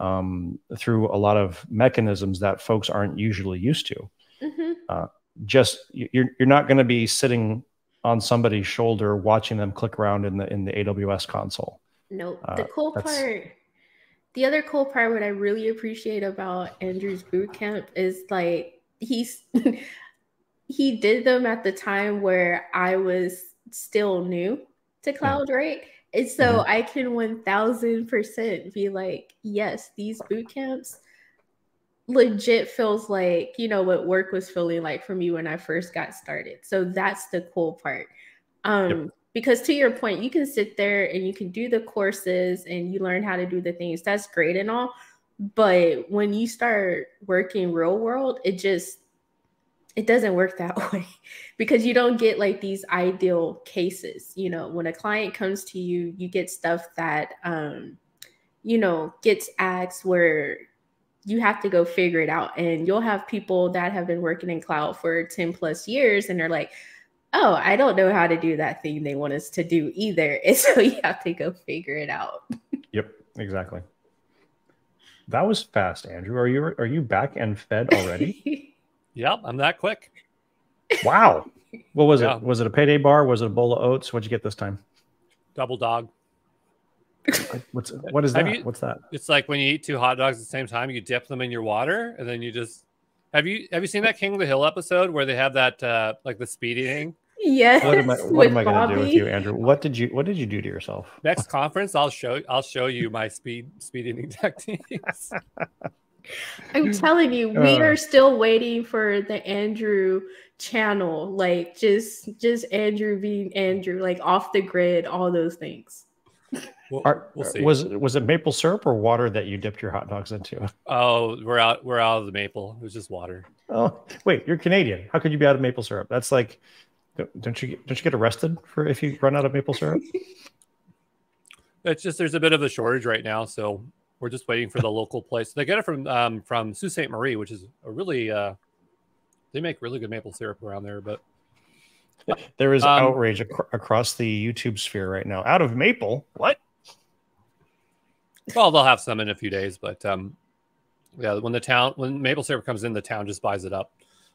um, through a lot of mechanisms that folks aren't usually used to Mm-hmm. Uh, just you're you're not going to be sitting on somebody's shoulder watching them click around in the in the AWS console. Nope. Uh, the cool part, the other cool part, what I really appreciate about Andrew's bootcamp is like he's he did them at the time where I was still new to cloud, right? And so mm-hmm. I can one thousand percent be like, yes, these boot camps legit feels like you know what work was feeling like for me when I first got started. So that's the cool part. Um yep. Because to your point, you can sit there and you can do the courses and you learn how to do the things. That's great and all. But when you start working real world, it just it doesn't work that way because you don't get like these ideal cases. You know, when a client comes to you, you get stuff that um you know gets asked where you have to go figure it out. And you'll have people that have been working in cloud for 10 plus years and they're like, oh, I don't know how to do that thing they want us to do either. And so you have to go figure it out. Yep, exactly. That was fast, Andrew. Are you are you back and fed already? yep, I'm that quick. Wow. What was yeah. it? Was it a payday bar? Was it a bowl of oats? What'd you get this time? Double dog. What's what is that? You, What's that? It's like when you eat two hot dogs at the same time, you dip them in your water, and then you just have you have you seen that King of the Hill episode where they have that uh like the speed eating? Yes. What am I what am I gonna do with you, Andrew? What did you what did you do to yourself? Next conference, I'll show I'll show you my speed speed eating techniques. I'm telling you, we uh, are still waiting for the Andrew channel, like just just Andrew being Andrew, like off the grid, all those things. We'll, Are, we'll see. Was was it maple syrup or water that you dipped your hot dogs into? Oh, we're out. We're out of the maple. It was just water. Oh, wait, you're Canadian. How could you be out of maple syrup? That's like, don't you don't you get arrested for if you run out of maple syrup? it's just there's a bit of a shortage right now, so we're just waiting for the local place. They get it from um, from Sault Ste. Marie, which is a really uh, they make really good maple syrup around there, but there is um, outrage ac- across the YouTube sphere right now. Out of maple, what? Well, they'll have some in a few days, but um, yeah, when the town when maple syrup comes in, the town just buys it up.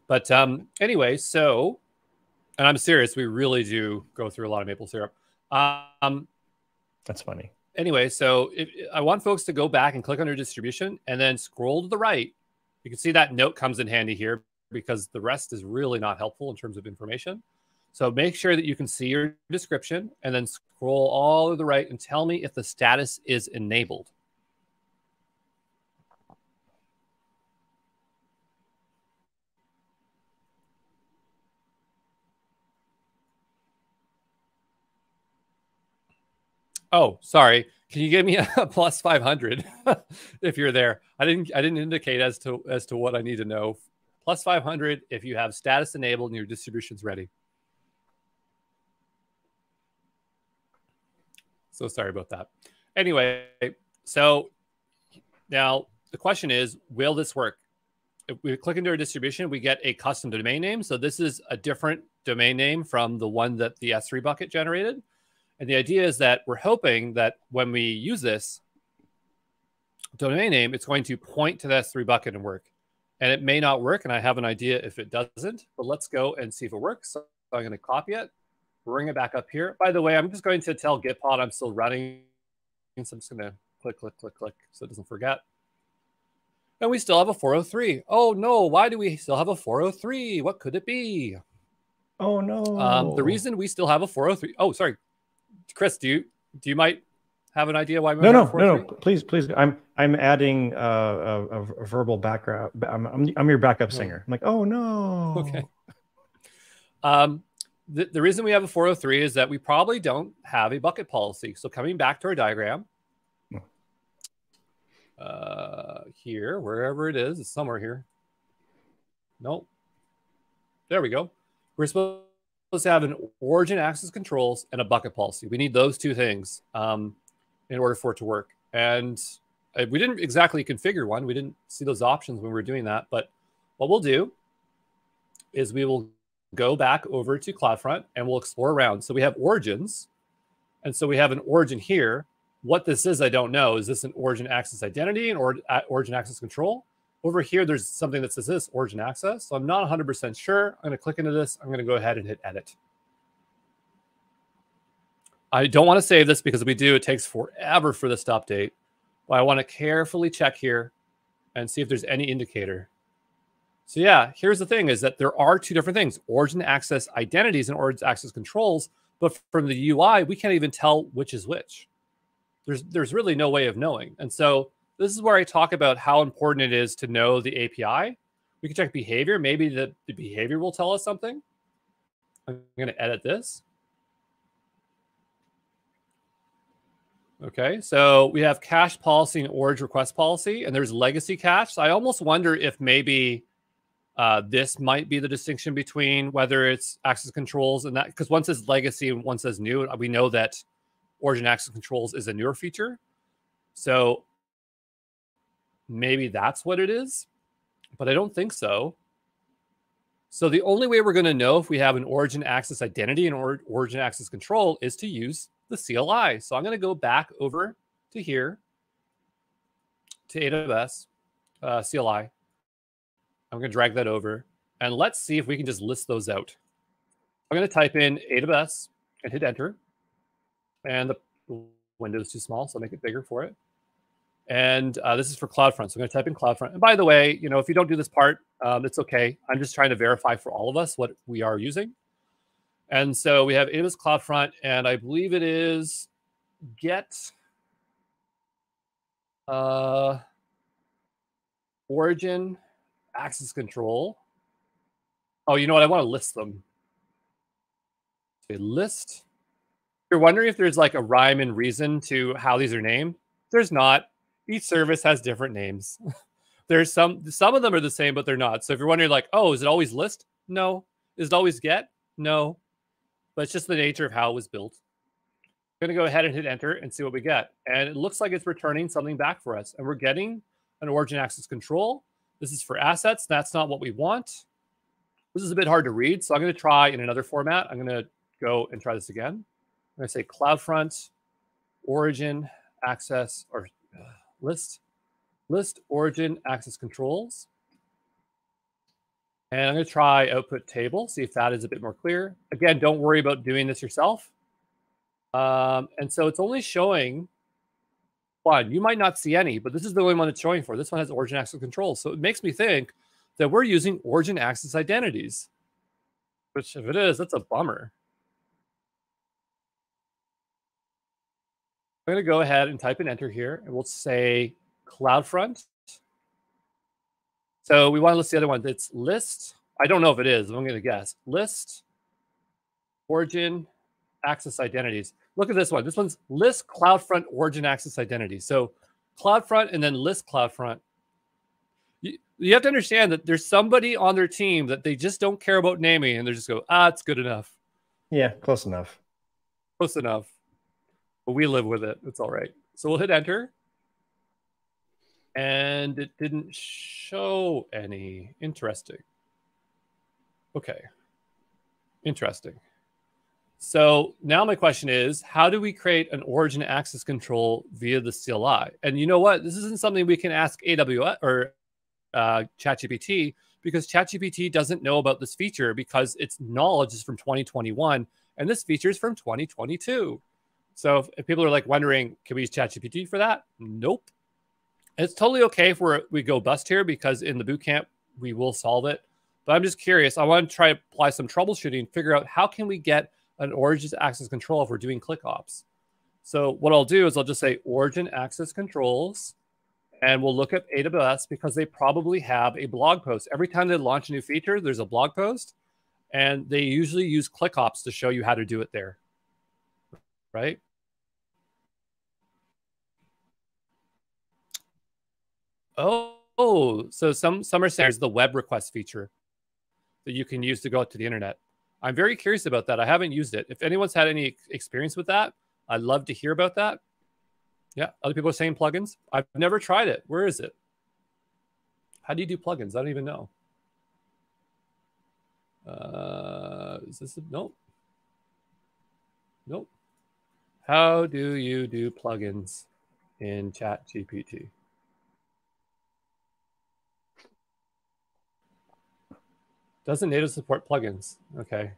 But um, anyway, so and I'm serious, we really do go through a lot of maple syrup. Um, that's funny. Anyway, so if, I want folks to go back and click under distribution and then scroll to the right. You can see that note comes in handy here because the rest is really not helpful in terms of information. So make sure that you can see your description and then scroll all to the right and tell me if the status is enabled. Oh, sorry. Can you give me a plus 500 if you're there? I didn't I didn't indicate as to as to what I need to know. Plus 500 if you have status enabled and your distribution's ready. So sorry about that. Anyway, so now the question is, will this work? if we click into our distribution, we get a custom domain name. So this is a different domain name from the one that the S3 bucket generated. And the idea is that we're hoping that when we use this domain name, it's going to point to the S3 bucket and work. And it may not work, and I have an idea if it doesn't, but let's go and see if it works. So I'm going to copy it, bring it back up here. By the way, I'm just going to tell Gitpod I'm still running. So I'm just going to click, click, click, click, so it doesn't forget. And we still have a 403. Oh no, why do we still have a 403? What could it be? Oh no. Um, the reason we still have a 403. Oh, sorry. Chris, do you do you might have an idea why we no no no no please please I'm I'm adding uh, a, a, verbal background I'm, I'm, I'm your backup singer I'm like oh no okay um the, the reason we have a 403 is that we probably don't have a bucket policy so coming back to our diagram uh here wherever it is it's somewhere here nope there we go we're supposed to have an origin access controls and a bucket policy we need those two things um in order for it to work. And uh, we didn't exactly configure one. We didn't see those options when we were doing that. But what we'll do is we will go back over to CloudFront and we'll explore around. So we have origins. And so we have an origin here. What this is, I don't know. Is this an origin access identity and or, origin access control? Over here, there's something that says this origin access. So I'm not 100% sure. I'm going to click into this. I'm going to go ahead and hit edit. I don't want to save this because if we do, it takes forever for this to update. But I want to carefully check here and see if there's any indicator. So yeah, here's the thing is that there are two different things, origin access identities and origin access controls. But from the UI, we can't even tell which is which. There's, there's really no way of knowing. And so this is where I talk about how important it is to know the API. We can check behavior. Maybe the, the behavior will tell us something. I'm going to edit this. Okay, so we have cache policy and origin request policy, and there's legacy cache. So I almost wonder if maybe uh, this might be the distinction between whether it's access controls and that, because one says legacy and one says new. We know that origin access controls is a newer feature. So maybe that's what it is, but I don't think so. So the only way we're going to know if we have an origin access identity and or origin access control is to use the CLI. So I'm going to go back over to here to AWS uh, CLI. I'm going to drag that over and let's see if we can just list those out. I'm going to type in AWS and hit enter. And the window is too small, so I'll make it bigger for it. And uh, this is for CloudFront. So I'm going to type in CloudFront. And by the way, you know, if you don't do this part, um, it's okay. I'm just trying to verify for all of us what we are using. And so we have AWS CloudFront, and I believe it is get uh, origin access control. Oh, you know what? I want to list them. Okay, list. You're wondering if there's like a rhyme and reason to how these are named. There's not. Each service has different names. there's some some of them are the same, but they're not. So if you're wondering, like, oh, is it always list? No. Is it always get? No but it's just the nature of how it was built. I'm to go ahead and hit enter and see what we get. And it looks like it's returning something back for us. And we're getting an origin access control. This is for assets. That's not what we want. This is a bit hard to read. So I'm going to try in another format. I'm going to go and try this again. I'm going to say CloudFront, origin, access, or uh, list, list, origin, access controls. And I'm going to try output table, see if that is a bit more clear. Again, don't worry about doing this yourself. Um, and so it's only showing one. You might not see any, but this is the only one it's showing for. This one has origin access control. So it makes me think that we're using origin access identities, which if it is, that's a bummer. I'm going to go ahead and type in enter here, and we'll say CloudFront so we want to list the other one. It's list. I don't know if it is. I'm going to guess. List, origin, access identities. Look at this one. This one's list CloudFront origin access identity. So CloudFront and then list CloudFront. You, you have to understand that there's somebody on their team that they just don't care about naming and they just go, ah, it's good enough. Yeah, close enough. Close enough. But we live with it. It's all right. So we'll hit enter. and it didn't show any. Interesting. Okay. Interesting. So now my question is, how do we create an origin access control via the CLI? And you know what? This isn't something we can ask AWS or uh, ChatGPT because ChatGPT doesn't know about this feature because its knowledge is from 2021 and this feature is from 2022. So if, if people are like wondering, can we use ChatGPT for that? Nope. It's totally okay if we we go bust here because in the bootcamp we will solve it. But I'm just curious. I want to try to apply some troubleshooting, figure out how can we get an origin access control if we're doing click ops. So what I'll do is I'll just say origin access controls, and we'll look at AWS because they probably have a blog post. Every time they launch a new feature, there's a blog post, and they usually use click ops to show you how to do it there. Right? Oh, oh, so some some are saying there's the web request feature that you can use to go out to the internet. I'm very curious about that. I haven't used it. If anyone's had any experience with that, I'd love to hear about that. Yeah, other people are saying plugins. I've never tried it. Where is it? How do you do plugins? I don't even know. Uh, is this a, nope? Nope. How do you do plugins in Chat GPT? Doesn't native support plugins? Okay.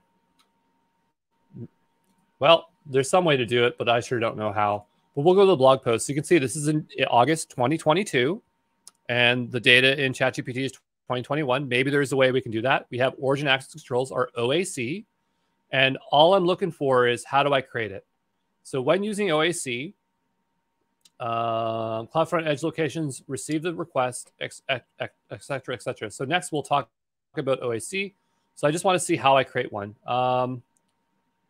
Well, there's some way to do it, but I sure don't know how. But we'll go to the blog post. So you can see this is in August 2022, and the data in ChatGPT is 2021. Maybe there's a way we can do that. We have Origin Access Controls, or OAC, and all I'm looking for is how do I create it? So when using OAC, uh, CloudFront Edge locations receive the request, etc., etc. Et so next we'll talk about OAC. So I just want to see how I create one. Um,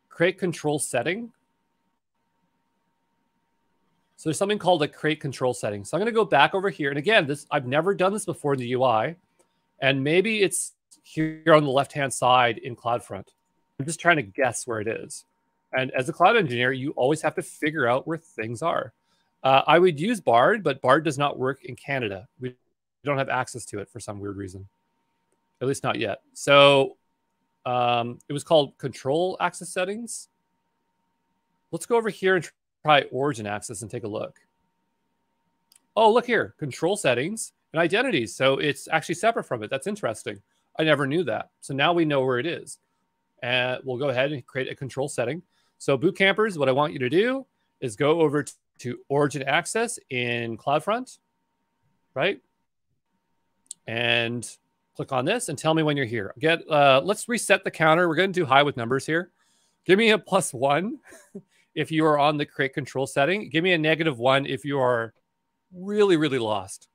create control setting. So there's something called a create control setting. So I'm going to go back over here. And again, this I've never done this before in the UI. And maybe it's here on the left-hand side in CloudFront. I'm just trying to guess where it is. And as a cloud engineer, you always have to figure out where things are. Uh, I would use Bard, but Bard does not work in Canada. We don't have access to it for some weird reason at least not yet. So um, it was called control access settings. Let's go over here and try origin access and take a look. Oh, look here, control settings and identities. So it's actually separate from it. That's interesting. I never knew that. So now we know where it is. And we'll go ahead and create a control setting. So boot campers, what I want you to do is go over to origin access in CloudFront, right? And Click on this and tell me when you're here. Get uh, let's reset the counter. We're going to do high with numbers here. Give me a plus one if you are on the create control setting. Give me a negative one if you are really, really lost.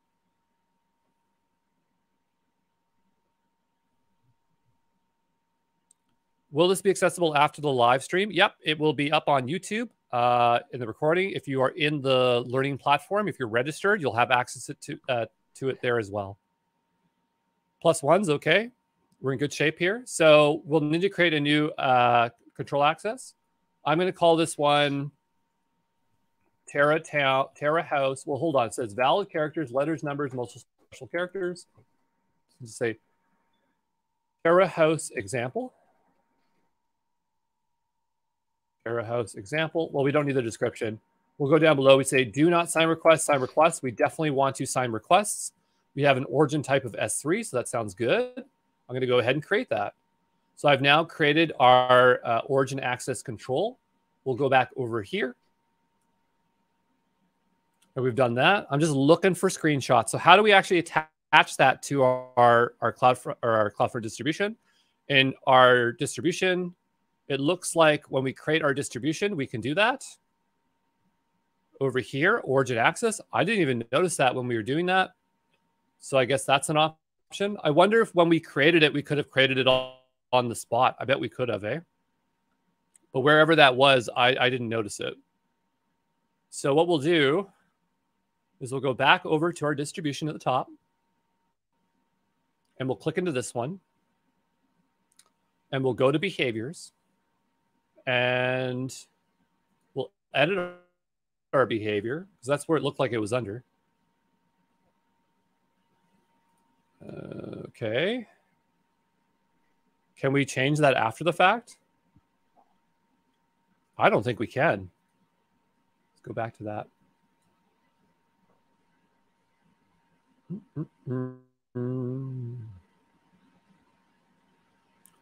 Will this be accessible after the live stream? Yep, it will be up on YouTube uh, in the recording. If you are in the learning platform, if you're registered, you'll have access to, uh, to it there as well plus one's okay. We're in good shape here. So we'll need to create a new uh, control access. I'm going to call this one Terra Town, Terra House. Well, hold on. It says valid characters, letters, numbers, multiple special characters. Just say Terra House example. Terra House example. Well, we don't need the description. We'll go down below. We say do not sign requests, sign requests. We definitely want to sign requests. We have an origin type of S3, so that sounds good. I'm going to go ahead and create that. So I've now created our uh, origin access control. We'll go back over here. And we've done that. I'm just looking for screenshots. So how do we actually attach that to our, our cloud or our CloudFront distribution? In our distribution, it looks like when we create our distribution, we can do that. Over here, origin access. I didn't even notice that when we were doing that. So I guess that's an option. I wonder if when we created it, we could have created it all on the spot. I bet we could have, eh? But wherever that was, I, I didn't notice it. So what we'll do is we'll go back over to our distribution at the top and we'll click into this one and we'll go to behaviors and we'll edit our behavior because that's where it looked like it was under. Okay. Can we change that after the fact? I don't think we can. Let's go back to that.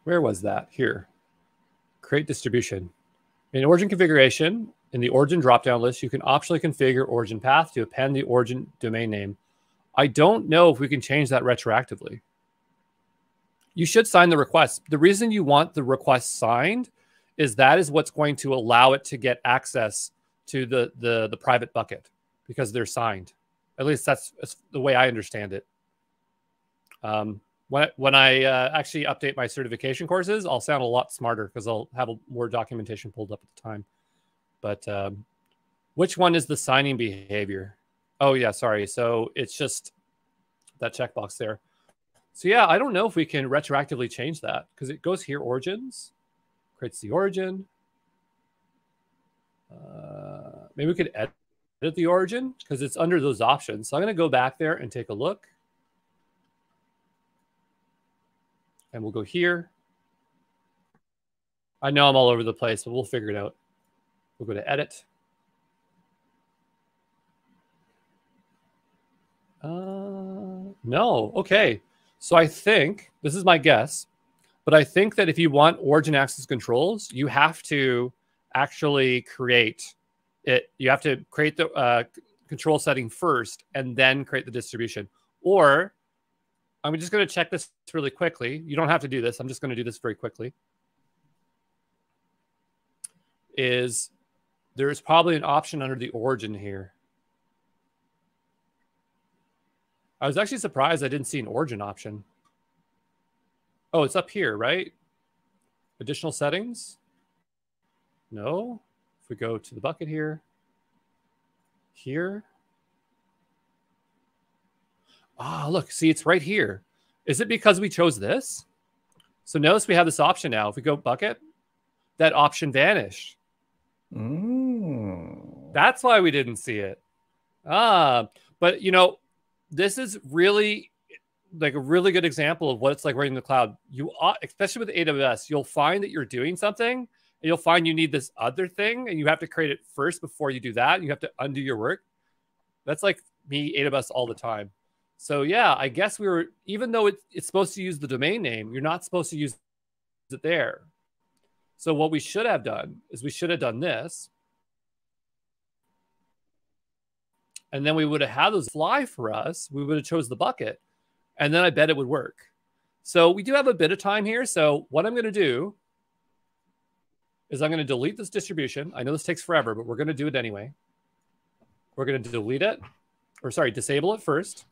Where was that? Here. Create distribution. In origin configuration, in the origin dropdown list, you can optionally configure origin path to append the origin domain name. I don't know if we can change that retroactively. You should sign the request. The reason you want the request signed is that is what's going to allow it to get access to the the, the private bucket because they're signed. At least that's, that's the way I understand it. Um, when when I uh, actually update my certification courses, I'll sound a lot smarter because I'll have a, more documentation pulled up at the time. But um, which one is the signing behavior? Oh yeah, sorry. So it's just that checkbox there. So yeah, I don't know if we can retroactively change that because it goes here origins, creates the origin. Uh, maybe we could edit the origin because it's under those options. So I'm going to go back there and take a look. And we'll go here. I know I'm all over the place, but we'll figure it out. We'll go to edit. Uh, no. Okay. So I think this is my guess, but I think that if you want origin access controls, you have to actually create it. You have to create the uh, control setting first and then create the distribution. Or I'm just going to check this really quickly. You don't have to do this. I'm just going to do this very quickly. Is there's probably an option under the origin here. I was actually surprised I didn't see an origin option. Oh, it's up here, right? Additional settings? No. If we go to the bucket here, here. Ah, oh, look, see, it's right here. Is it because we chose this? So notice we have this option now. If we go bucket, that option vanished. Mm. That's why we didn't see it. Ah, but you know, this is really like a really good example of what it's like running in the cloud. You, especially with AWS, you'll find that you're doing something, and you'll find you need this other thing, and you have to create it first before you do that. You have to undo your work. That's like me AWS all the time. So yeah, I guess we were even though it, it's supposed to use the domain name, you're not supposed to use it there. So what we should have done is we should have done this. And then we would have had those fly for us. We would have chose the bucket. And then I bet it would work. So we do have a bit of time here. So what I'm going to do is I'm going to delete this distribution. I know this takes forever, but we're going to do it anyway. We're going to delete it, or sorry, disable it first.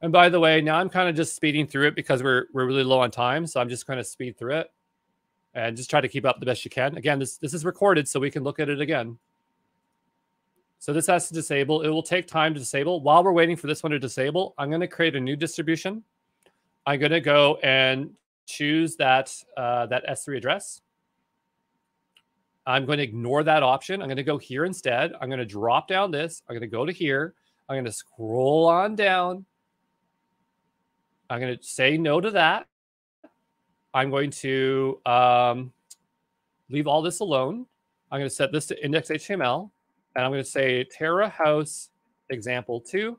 And by the way, now I'm kind of just speeding through it because we're we're really low on time. So I'm just kind of speed through it and just try to keep up the best you can. Again, this this is recorded, so we can look at it again. So this has to disable. It will take time to disable. While we're waiting for this one to disable, I'm going to create a new distribution. I'm going to go and choose that uh, that S3 address. I'm going to ignore that option. I'm going to go here instead. I'm going to drop down this. I'm going to go to here. I'm going to scroll on down I'm going to say no to that. I'm going to um, leave all this alone. I'm going to set this to index HTML, and I'm going to say Terra House example two.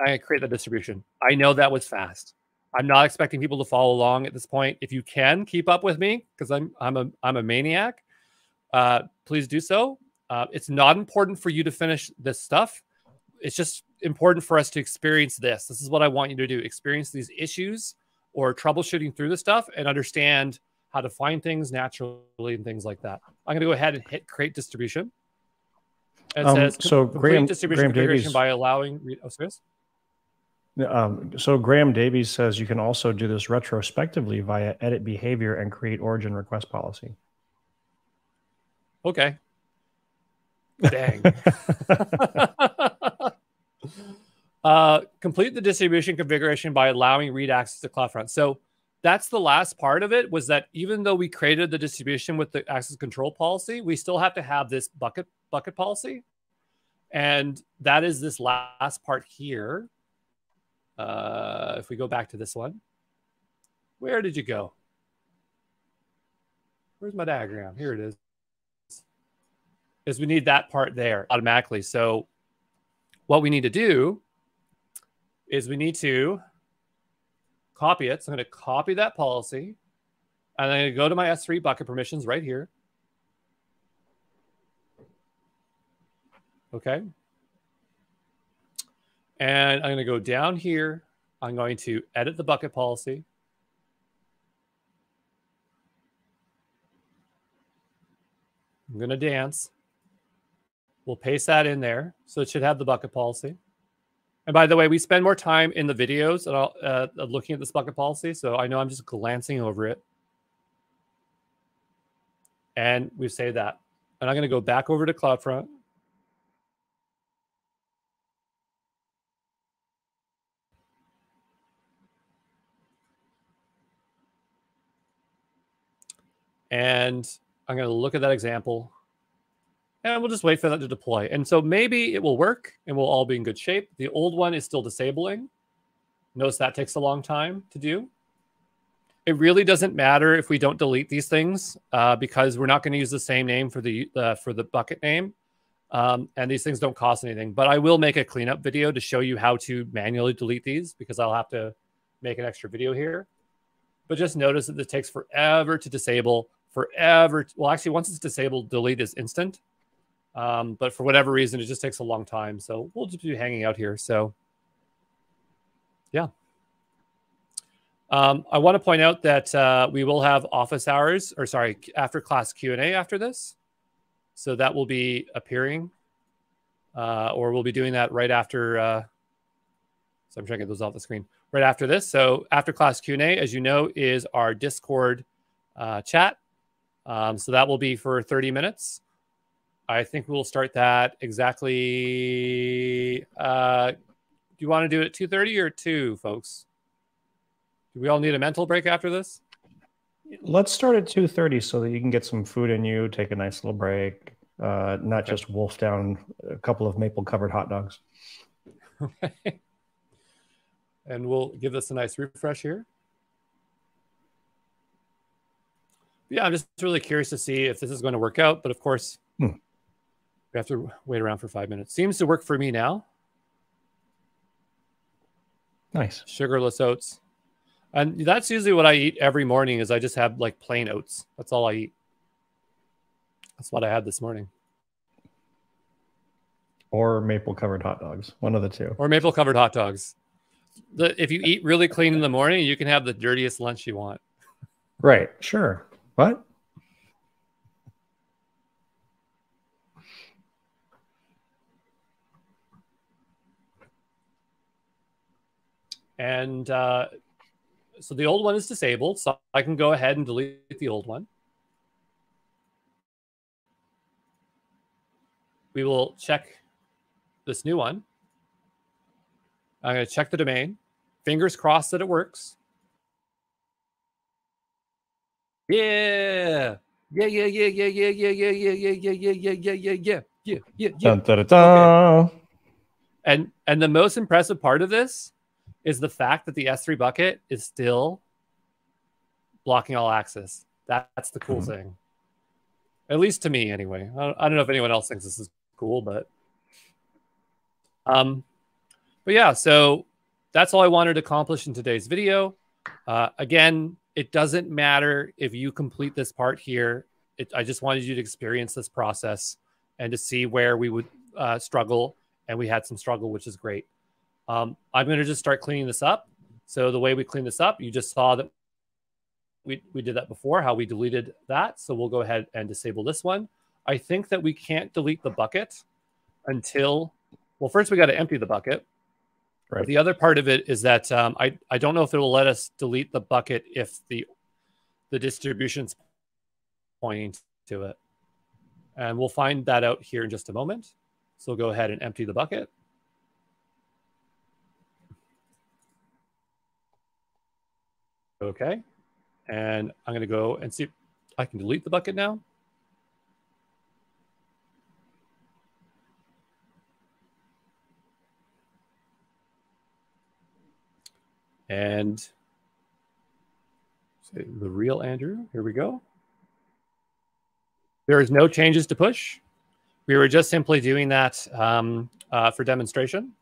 I'm going to create the distribution. I know that was fast. I'm not expecting people to follow along at this point. If you can keep up with me, because I'm I'm a I'm a maniac, uh, please do so. Uh, it's not important for you to finish this stuff. It's just important for us to experience this. This is what I want you to do experience these issues or troubleshooting through the stuff and understand how to find things naturally and things like that. I'm going to go ahead and hit create distribution. It um, says so Graham, distribution Graham Davies, by allowing. Oh, serious? Um, so Graham Davies says you can also do this retrospectively via edit behavior and create origin request policy. Okay. Dang. Uh, complete the distribution configuration by allowing read access to CloudFront. So that's the last part of it was that even though we created the distribution with the access control policy, we still have to have this bucket bucket policy. And that is this last part here. Uh, if we go back to this one, where did you go? Where's my diagram? Here it is. Is we need that part there automatically. So what we need to do is we need to copy it. So I'm going to copy that policy. And I'm going to go to my S3 bucket permissions right here. Okay. And I'm going to go down here. I'm going to edit the bucket policy. I'm going to dance. We'll paste that in there. So it should have the bucket policy. And by the way, we spend more time in the videos uh, looking at this bucket policy. So I know I'm just glancing over it. And we say that. And I'm going to go back over to CloudFront. And I'm going to look at that example and we'll just wait for that to deploy. And so maybe it will work and we'll all be in good shape. The old one is still disabling. Notice that takes a long time to do. It really doesn't matter if we don't delete these things uh, because we're not going to use the same name for the uh, for the bucket name. Um, and these things don't cost anything. But I will make a cleanup video to show you how to manually delete these because I'll have to make an extra video here. But just notice that it takes forever to disable, forever. Well, actually, once it's disabled, delete is instant. Um, but for whatever reason, it just takes a long time. So we'll just be hanging out here. So yeah. Um, I want to point out that uh, we will have office hours, or sorry, after class Q and A after this. So that will be appearing, uh, or we'll be doing that right after. Uh, so I'm trying to get those off the screen right after this. So after class Q and A, as you know, is our Discord uh, chat. Um, so that will be for 30 minutes. I think we'll start that exactly. Uh, do you want to do it at 2.30 or 2, folks? Do we all need a mental break after this? Let's start at 2.30 so that you can get some food in you, take a nice little break, uh, not okay. just wolf down a couple of maple-covered hot dogs. Okay. and we'll give this a nice refresh here. Yeah, I'm just really curious to see if this is going to work out. But of course, hmm. We have to wait around for five minutes. Seems to work for me now. Nice. Sugarless oats. And that's usually what I eat every morning is I just have like plain oats. That's all I eat. That's what I had this morning. Or maple covered hot dogs. One of the two. Or maple covered hot dogs. The, if you eat really clean in the morning, you can have the dirtiest lunch you want. Right. Sure. What? And uh, so the old one is disabled. So I can go ahead and delete the old one. We will check this new one. I'm going to check the domain. Fingers crossed that it works. Yeah. Yeah, yeah, yeah, yeah, yeah, yeah, yeah, yeah, yeah, yeah, yeah, yeah, yeah, yeah, yeah, yeah, yeah. Okay. And and the most impressive part of this is the fact that the S3 bucket is still blocking all access. That, that's the cool mm-hmm. thing. At least to me, anyway. I don't, I don't know if anyone else thinks this is cool, but um, but yeah. So that's all I wanted to accomplish in today's video. Uh, again, it doesn't matter if you complete this part here. It, I just wanted you to experience this process and to see where we would uh, struggle, and we had some struggle, which is great. Um, I'm going to just start cleaning this up. So the way we clean this up, you just saw that we, we did that before, how we deleted that. So we'll go ahead and disable this one. I think that we can't delete the bucket until, well, first we got to empty the bucket. Right. But the other part of it is that um, I, I don't know if it will let us delete the bucket if the the distribution's pointing to it. And we'll find that out here in just a moment. So we'll go ahead and empty the bucket. Okay. And I'm going to go and see if I can delete the bucket now. And say the real Andrew, here we go. There is no changes to push. We were just simply doing that um, uh, for demonstration.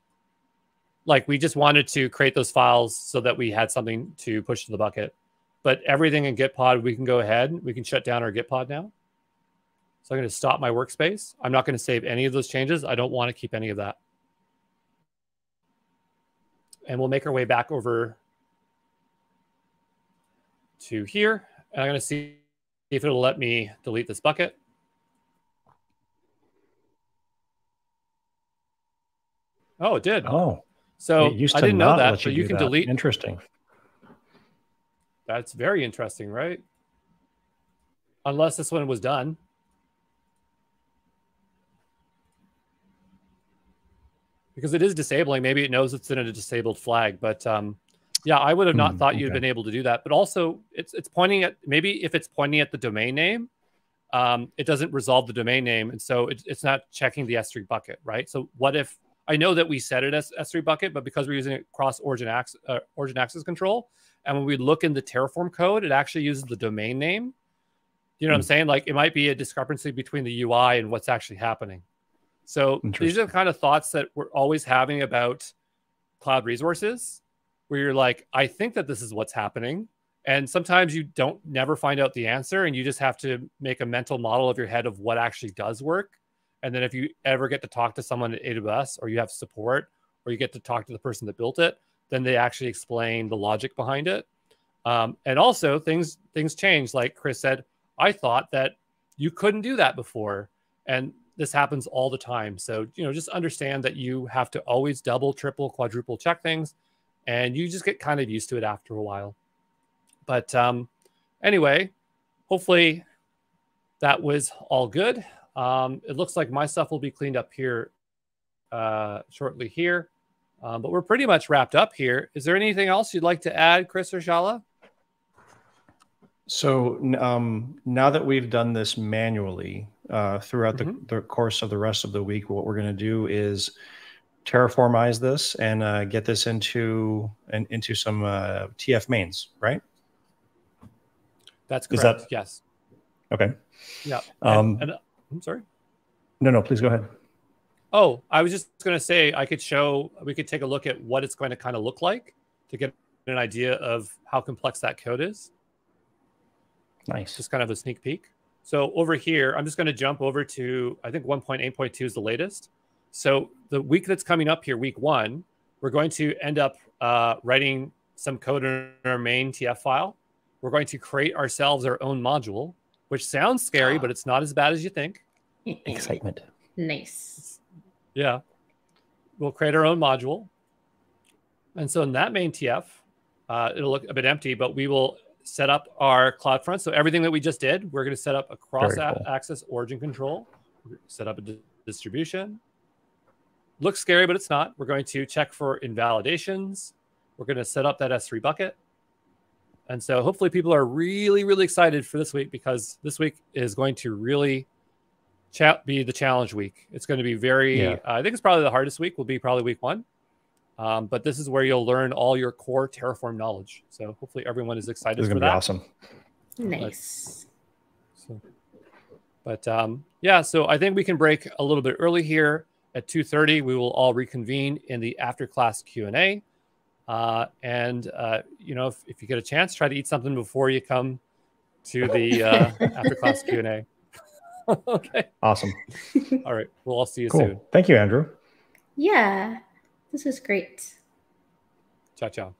Like we just wanted to create those files so that we had something to push to the bucket. But everything in Gitpod, we can go ahead. We can shut down our Gitpod now. So I'm going to stop my workspace. I'm not going to save any of those changes. I don't want to keep any of that. And we'll make our way back over to here. And I'm going to see if it'll let me delete this bucket. Oh, it did. Oh, so I didn't know that, but you, you can that. delete. Interesting. That's very interesting, right? Unless this one was done. Because it is disabling. Maybe it knows it's in a disabled flag, but um, yeah, I would have not mm, thought you'd been able to do that. But also, it's it's pointing at maybe if it's pointing at the domain name, um, it doesn't resolve the domain name, and so it, it's not checking the S3 bucket, right? So what if I know that we set it as S3 bucket, but because we're using it cross origin access, uh, origin access control, and when we look in the Terraform code, it actually uses the domain name. You know mm. what I'm hmm. saying? Like it might be a discrepancy between the UI and what's actually happening. So these are the kind of thoughts that we're always having about cloud resources where you're like, I think that this is what's happening. And sometimes you don't never find out the answer and you just have to make a mental model of your head of what actually does work. And then if you ever get to talk to someone at AWS or you have support or you get to talk to the person that built it, then they actually explain the logic behind it. Um, and also things things change. Like Chris said, I thought that you couldn't do that before. And this happens all the time. So, you know, just understand that you have to always double, triple, quadruple check things and you just get kind of used to it after a while. But um, anyway, hopefully that was all good. Um, it looks like my stuff will be cleaned up here uh, shortly here. Um, but we're pretty much wrapped up here. Is there anything else you'd like to add, Chris or Shala? So um, now that we've done this manually uh, throughout mm-hmm. the, the, course of the rest of the week, what we're going to do is terraformize this and uh, get this into and into some uh, TF mains, right? That's correct. That... Yes. Okay. Yeah. Um, and, and, I'm sorry. No, no, please go ahead. Oh, I was just going to say I could show, we could take a look at what it's going to kind of look like to get an idea of how complex that code is. Nice. Just kind of a sneak peek. So over here, I'm just going to jump over to, I think 1.8.2 is the latest. So the week that's coming up here, week one, we're going to end up uh, writing some code in our main TF file. We're going to create ourselves our own module, which sounds scary, but it's not as bad as you think. Excitement. Nice. Yeah. We'll create our own module. And so in that main TF, uh, it'll look a bit empty, but we will set up our CloudFront. So everything that we just did, we're going to set up a cross-access cool. origin control, set up a distribution, looks scary, but it's not. We're going to check for invalidations. We're going to set up that S3 bucket. And so hopefully people are really, really excited for this week because this week is going to really cha- be the challenge week. It's going to be very, yeah. uh, I think it's probably the hardest week will be probably week one. Um, but this is where you'll learn all your core Terraform knowledge. So hopefully everyone is excited this is going to be awesome. Nice. But, so, but um, yeah, so I think we can break a little bit early here at 2.30 we will all reconvene in the after class q&a uh, and uh, you know if, if you get a chance try to eat something before you come to the uh, after class q&a okay. Awesome. All right. We'll all see you cool. soon. Thank you andrew. Yeah. This is great. Ciao ciao